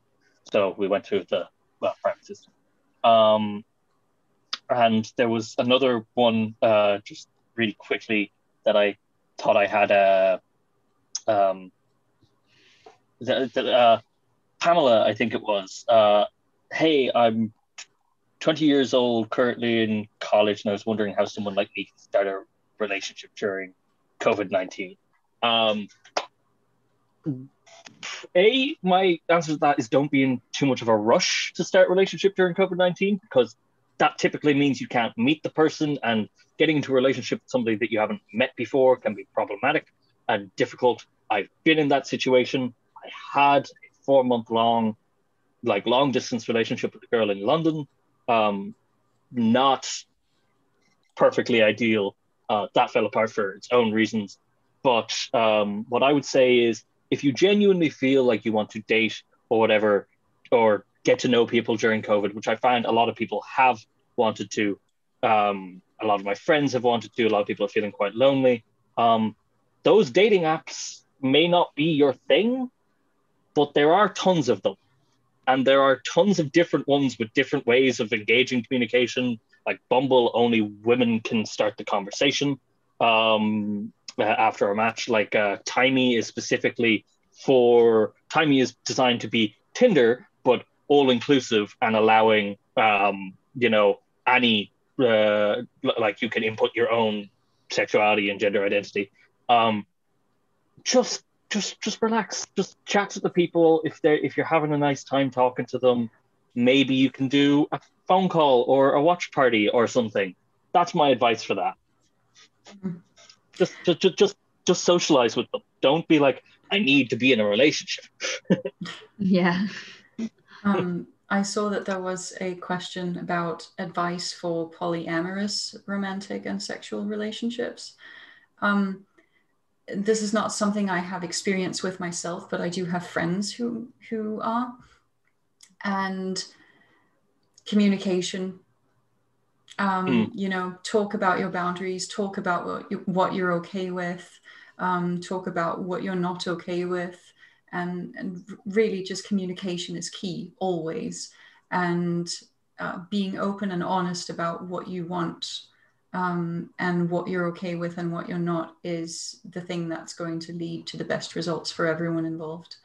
So we went through the well, private system. Um, and there was another one uh, just really quickly that I thought I had a um, the, the, uh, Pamela, I think it was. Uh, hey, I'm 20 years old, currently in college, and I was wondering how someone like me can start a relationship during COVID 19. Um, a, my answer to that is don't be in too much of a rush to start a relationship during COVID 19 because that typically means you can't meet the person, and getting into a relationship with somebody that you haven't met before can be problematic and difficult. I've been in that situation. I had a four month long, like long distance relationship with a girl in London. Um, not perfectly ideal. Uh, that fell apart for its own reasons. But um, what I would say is if you genuinely feel like you want to date or whatever, or get to know people during COVID, which I find a lot of people have wanted to, um, a lot of my friends have wanted to, a lot of people are feeling quite lonely. Um, those dating apps may not be your thing, but there are tons of them. And there are tons of different ones with different ways of engaging communication. Like Bumble, only women can start the conversation um, after a match. Like uh, Taimi is specifically for Taimi is designed to be Tinder, but all inclusive and allowing um, you know any uh, like you can input your own sexuality and gender identity. Um, just just just relax, just chat to the people. If they're if you're having a nice time talking to them, maybe you can do a phone call or a watch party or something. That's my advice for that. Mm-hmm. Just just just just socialize with them. Don't be like I need to be in a relationship. yeah. Um, I saw that there was a question about advice for polyamorous romantic and sexual relationships. Um, this is not something I have experience with myself, but I do have friends who who are. And communication, um, mm. you know, talk about your boundaries, talk about what, you, what you're okay with, um, talk about what you're not okay with, and and really just communication is key always, and uh, being open and honest about what you want um, and what you're okay with and what you're not is the thing that's going to lead to the best results for everyone involved.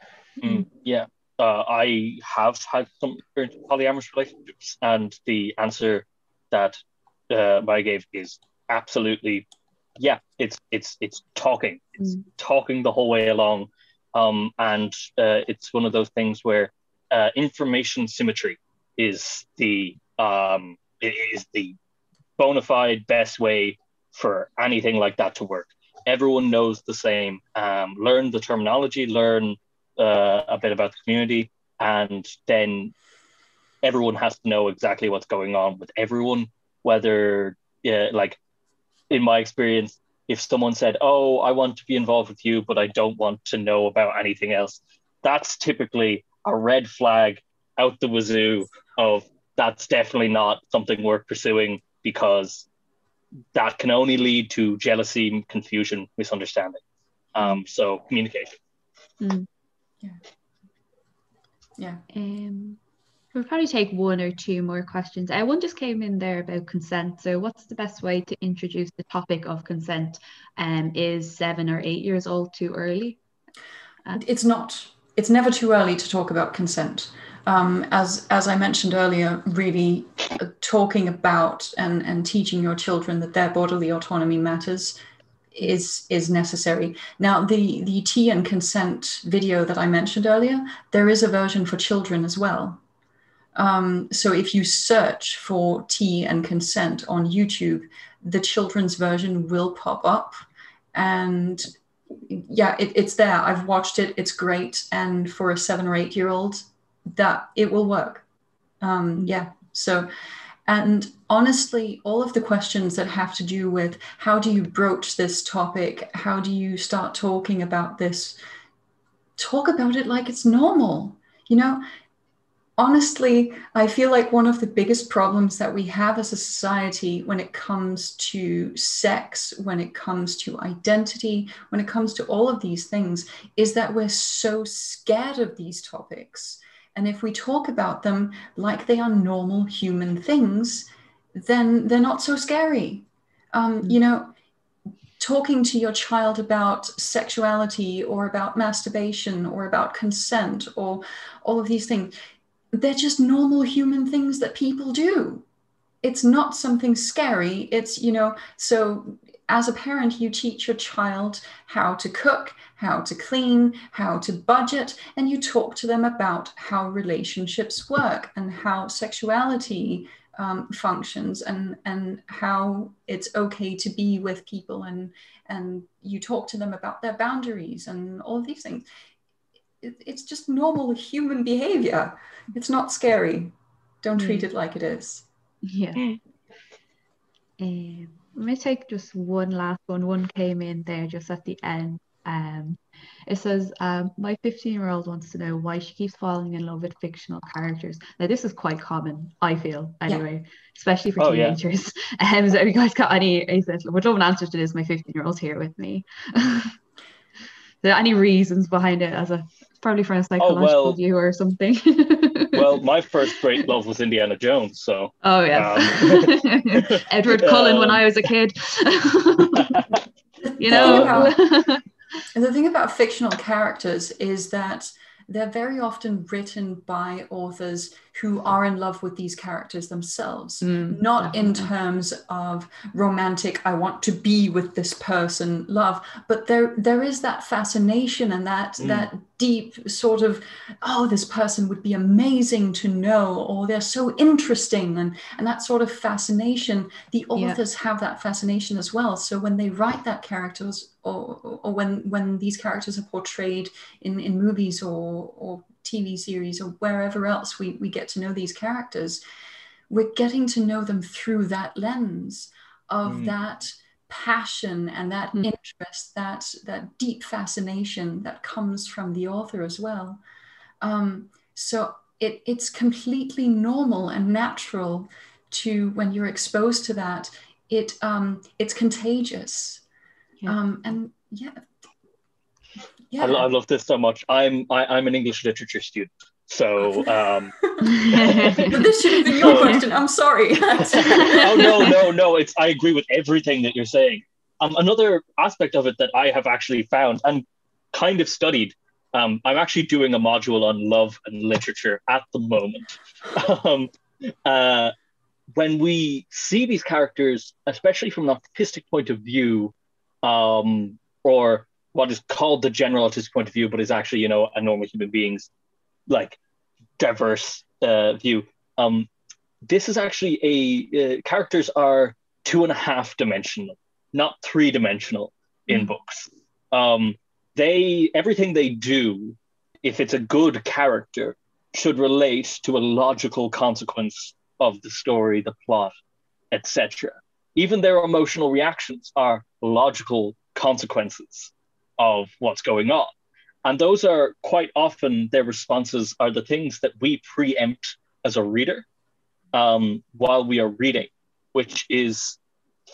Mm, yeah, uh, I have had some experience with polyamorous relationships, and the answer that uh, I gave is absolutely, yeah. It's it's it's talking, it's mm. talking the whole way along, um, and uh, it's one of those things where uh, information symmetry is the um, is the bona fide best way for anything like that to work. Everyone knows the same. Um, learn the terminology, learn uh, a bit about the community, and then everyone has to know exactly what's going on with everyone. Whether, yeah, like in my experience, if someone said, "Oh, I want to be involved with you, but I don't want to know about anything else," that's typically a red flag out the wazoo of that's definitely not something worth pursuing because that can only lead to jealousy, confusion, misunderstanding. Um, so communication. Mm. Yeah. Yeah. Um, we'll probably take one or two more questions. Uh, one just came in there about consent. So, what's the best way to introduce the topic of consent? Um, is seven or eight years old too early? Uh, it's not. It's never too early to talk about consent um, as as I mentioned earlier, really uh, talking about and and teaching your children that their bodily autonomy matters is is necessary. Now, the the tea and consent video that I mentioned earlier, there is a version for children as well. Um, so if you search for tea and consent on YouTube, the children's version will pop up, and yeah, it, it's there. I've watched it. It's great, and for a seven or eight year old, that it will work. Um, yeah. So, and honestly, all of the questions that have to do with how do you broach this topic? How do you start talking about this? Talk about it like it's normal. You know, honestly, I feel like one of the biggest problems that we have as a society when it comes to sex, when it comes to identity, when it comes to all of these things, is that we're so scared of these topics. And if we talk about them like they are normal human things, then they're not so scary. Um, you know, talking to your child about sexuality or about masturbation or about consent or all of these things, they're just normal human things that people do. It's not something scary. It's, you know, so as a parent, you teach your child how to cook, how to clean, how to budget, and you talk to them about how relationships work and how sexuality um, functions and and how it's okay to be with people and and you talk to them about their boundaries and all these things. It, it's just normal human behavior. It's not scary. Don't mm. treat it like it is. Yeah. Um, let me take just one last one. One came in there just at the end. Um, it says, um, my 15 year old wants to know why she keeps falling in love with fictional characters. Now, this is quite common, I feel, anyway, yeah. especially for oh, teenagers. Yeah. Um, so, if you guys got any, would love an answer to this. My 15 year old's here with me. Are there any reasons behind it as a probably for a psychological well- view or something. well, my first great love was Indiana Jones, so oh yeah, Um, Edward Cullen when um, I was a kid. you know. thing And the thing about fictional characters is that they're very often written by authors who are in love with these characters themselves, Mm, not in terms of romantic, I want to be with this person love, but there there is that fascination and that Mm. that deep sort of, oh, this person would be amazing to know, or they're so interesting, and and that sort of fascination. The Yeah. authors have that fascination as well. So when they write that characters, or or when when these characters are portrayed in in movies or or TV series or wherever else we we get to know these characters, we're getting to know them through that lens of Mm. that passion and that Mm. interest, that that deep fascination that comes from the author as well. Um, so it, it's completely normal and natural to when you're exposed to that, it um, it's contagious. Yeah. Um, and yeah. I, lo- I love this so much. I'm I, I'm an English literature student, so um, this should have been your question. I'm sorry. oh no no no it's i agree with everything that you're saying um, another aspect of it that i have actually found and kind of studied um, i'm actually doing a module on love and literature at the moment um, uh, when we see these characters especially from an artistic point of view um, or what is called the general autistic point of view but is actually you know a normal human being's like diverse uh, view. Um, this is actually a uh, characters are two and a half dimensional not three dimensional in Mm. books. Um they everything they do if it's a good character should relate to a logical consequence of the story the plot etc even their emotional reactions are logical consequences of what's going on and those are quite often their responses are the things that we preempt as a reader um, while we are reading, which is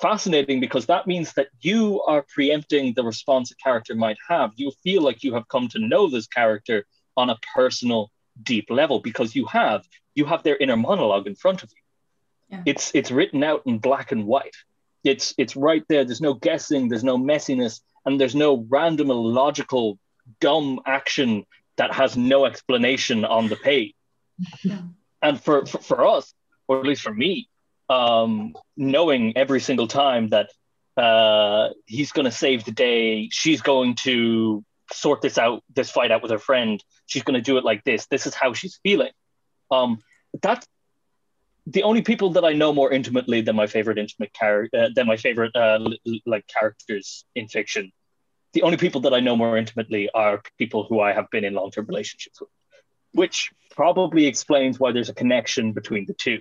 fascinating because that means that you are preempting the response a character might have. You feel like you have come to know this character on a personal, deep level because you have you have their inner monologue in front of you. Yeah. It's it's written out in black and white. It's it's right there. There's no guessing. There's no messiness, and there's no random illogical dumb action that has no explanation on the page. Yeah. And for, for for us, or at least for me, um, knowing every single time that uh, he's going to save the day, she's going to sort this out, this fight out with her friend. She's going to do it like this. This is how she's feeling. Um, that's the only people that I know more intimately than my favorite intimate character, uh, than my favorite uh, like characters in fiction. The only people that I know more intimately are people who I have been in long-term relationships with, which probably explains why there's a connection between the two.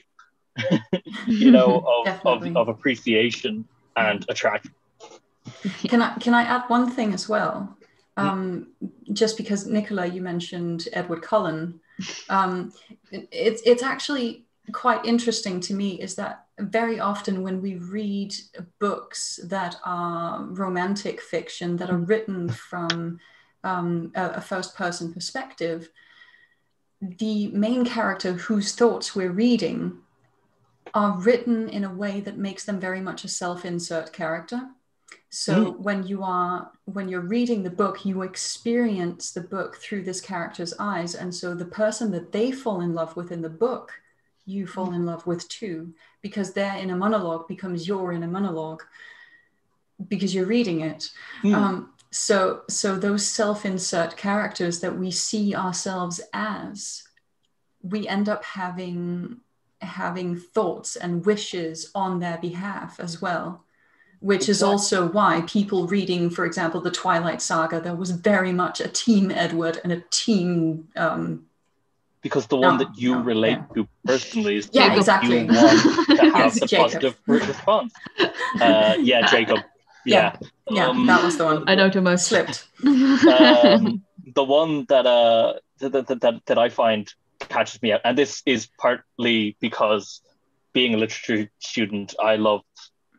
you know, of, of, of appreciation and attraction. Can I can I add one thing as well? Um, just because Nicola, you mentioned Edward Cullen, um, it- it's it's actually quite interesting to me is that very often when we read books that are romantic fiction that are written from um, a, a first person perspective, the main character whose thoughts we're reading are written in a way that makes them very much a self insert character. So when you are when you're reading the book, you experience the book through this character's eyes, and so the person that they fall in love with in the book, you fall in love with too, because their inner monologue becomes your inner monologue because you're reading it. Hmm. Um, so so those self-insert characters that we see ourselves as, we end up having having thoughts and wishes on their behalf as well which is also why people reading, for example, the Twilight Saga, there was very much a team Edward and a team. Um, because the one No, that you no, relate yeah. to personally is Yeah, the one exactly. you want to have the Jacob. positive response. Uh, yeah, Jacob. Yeah. yeah, Um, that was the one. I know too much. Slipped. um, the one that uh that, that, that, that I find catches me out, and this is partly because being a literature student, I love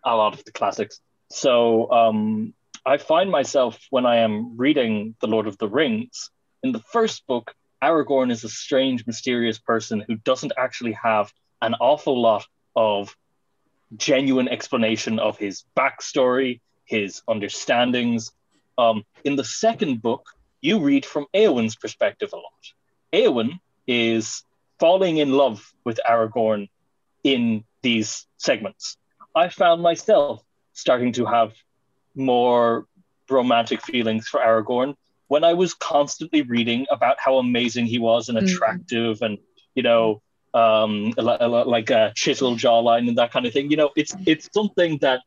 a lot of the classics. So um, I find myself when I am reading The Lord of the Rings, in the first book, Aragorn is a strange, mysterious person who doesn't actually have an awful lot of genuine explanation of his backstory, his understandings. Um, in the second book, you read from Eowyn's perspective a lot. Eowyn is falling in love with Aragorn in these segments. I found myself starting to have more romantic feelings for Aragorn when I was constantly reading about how amazing he was and Mm. attractive and you know um li- li- like uh, a chisel jawline and that kind of thing you know it's mm. it's something that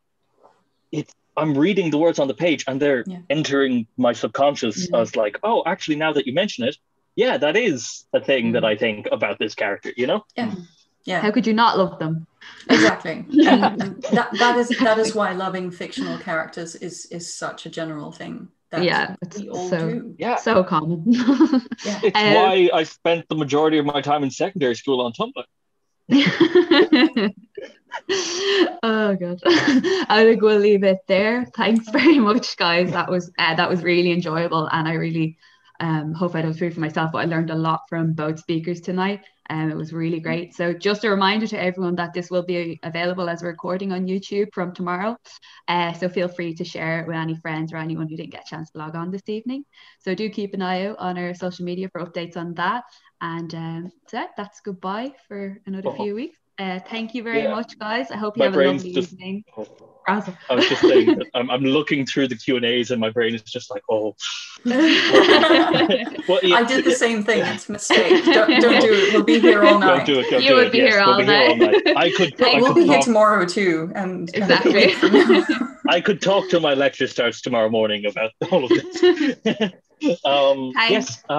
it's I'm reading the words on the page and they're Yeah. entering my subconscious Yeah. as like oh actually now that you mention it yeah that is a thing that mm. I think about this character you know Yeah. Yeah. How could you not love them? exactly and that, that is that is why loving fictional characters is is such a general thing that Yeah, it's we all so- do. Yeah. So common. yeah. It's Um, why I spent the majority of my time in secondary school on Tumblr. Oh god. I think we'll leave it there. Thanks very much guys. That was uh, that was really enjoyable and i really um, hope i don't speak for myself but i learned a lot from both speakers tonight and it was really great. So just a reminder to everyone that this will be available as a recording on youtube from tomorrow. Uh, so feel free to share it with any friends or anyone who didn't get a chance to log on this evening. So do keep an eye out on our social media for updates on that. And um, so that's goodbye for another few weeks uh, thank you very Yeah. much, guys. I hope you My have a brain's lovely just- evening. Oh. Awesome. I was just saying, I'm, I'm looking through the Q and A's and my brain is just like, oh, well, yeah, I did the same thing. It's a mistake. Don't, don't do it. We'll be here all night. Don't night. do it. Don't You do would it. be yes, here we'll all be here all night. night. I could, I We'll could be here talk, tomorrow too, and and Exactly. week from now. I could talk till my lecture starts tomorrow morning about all of this. um, yes. Uh,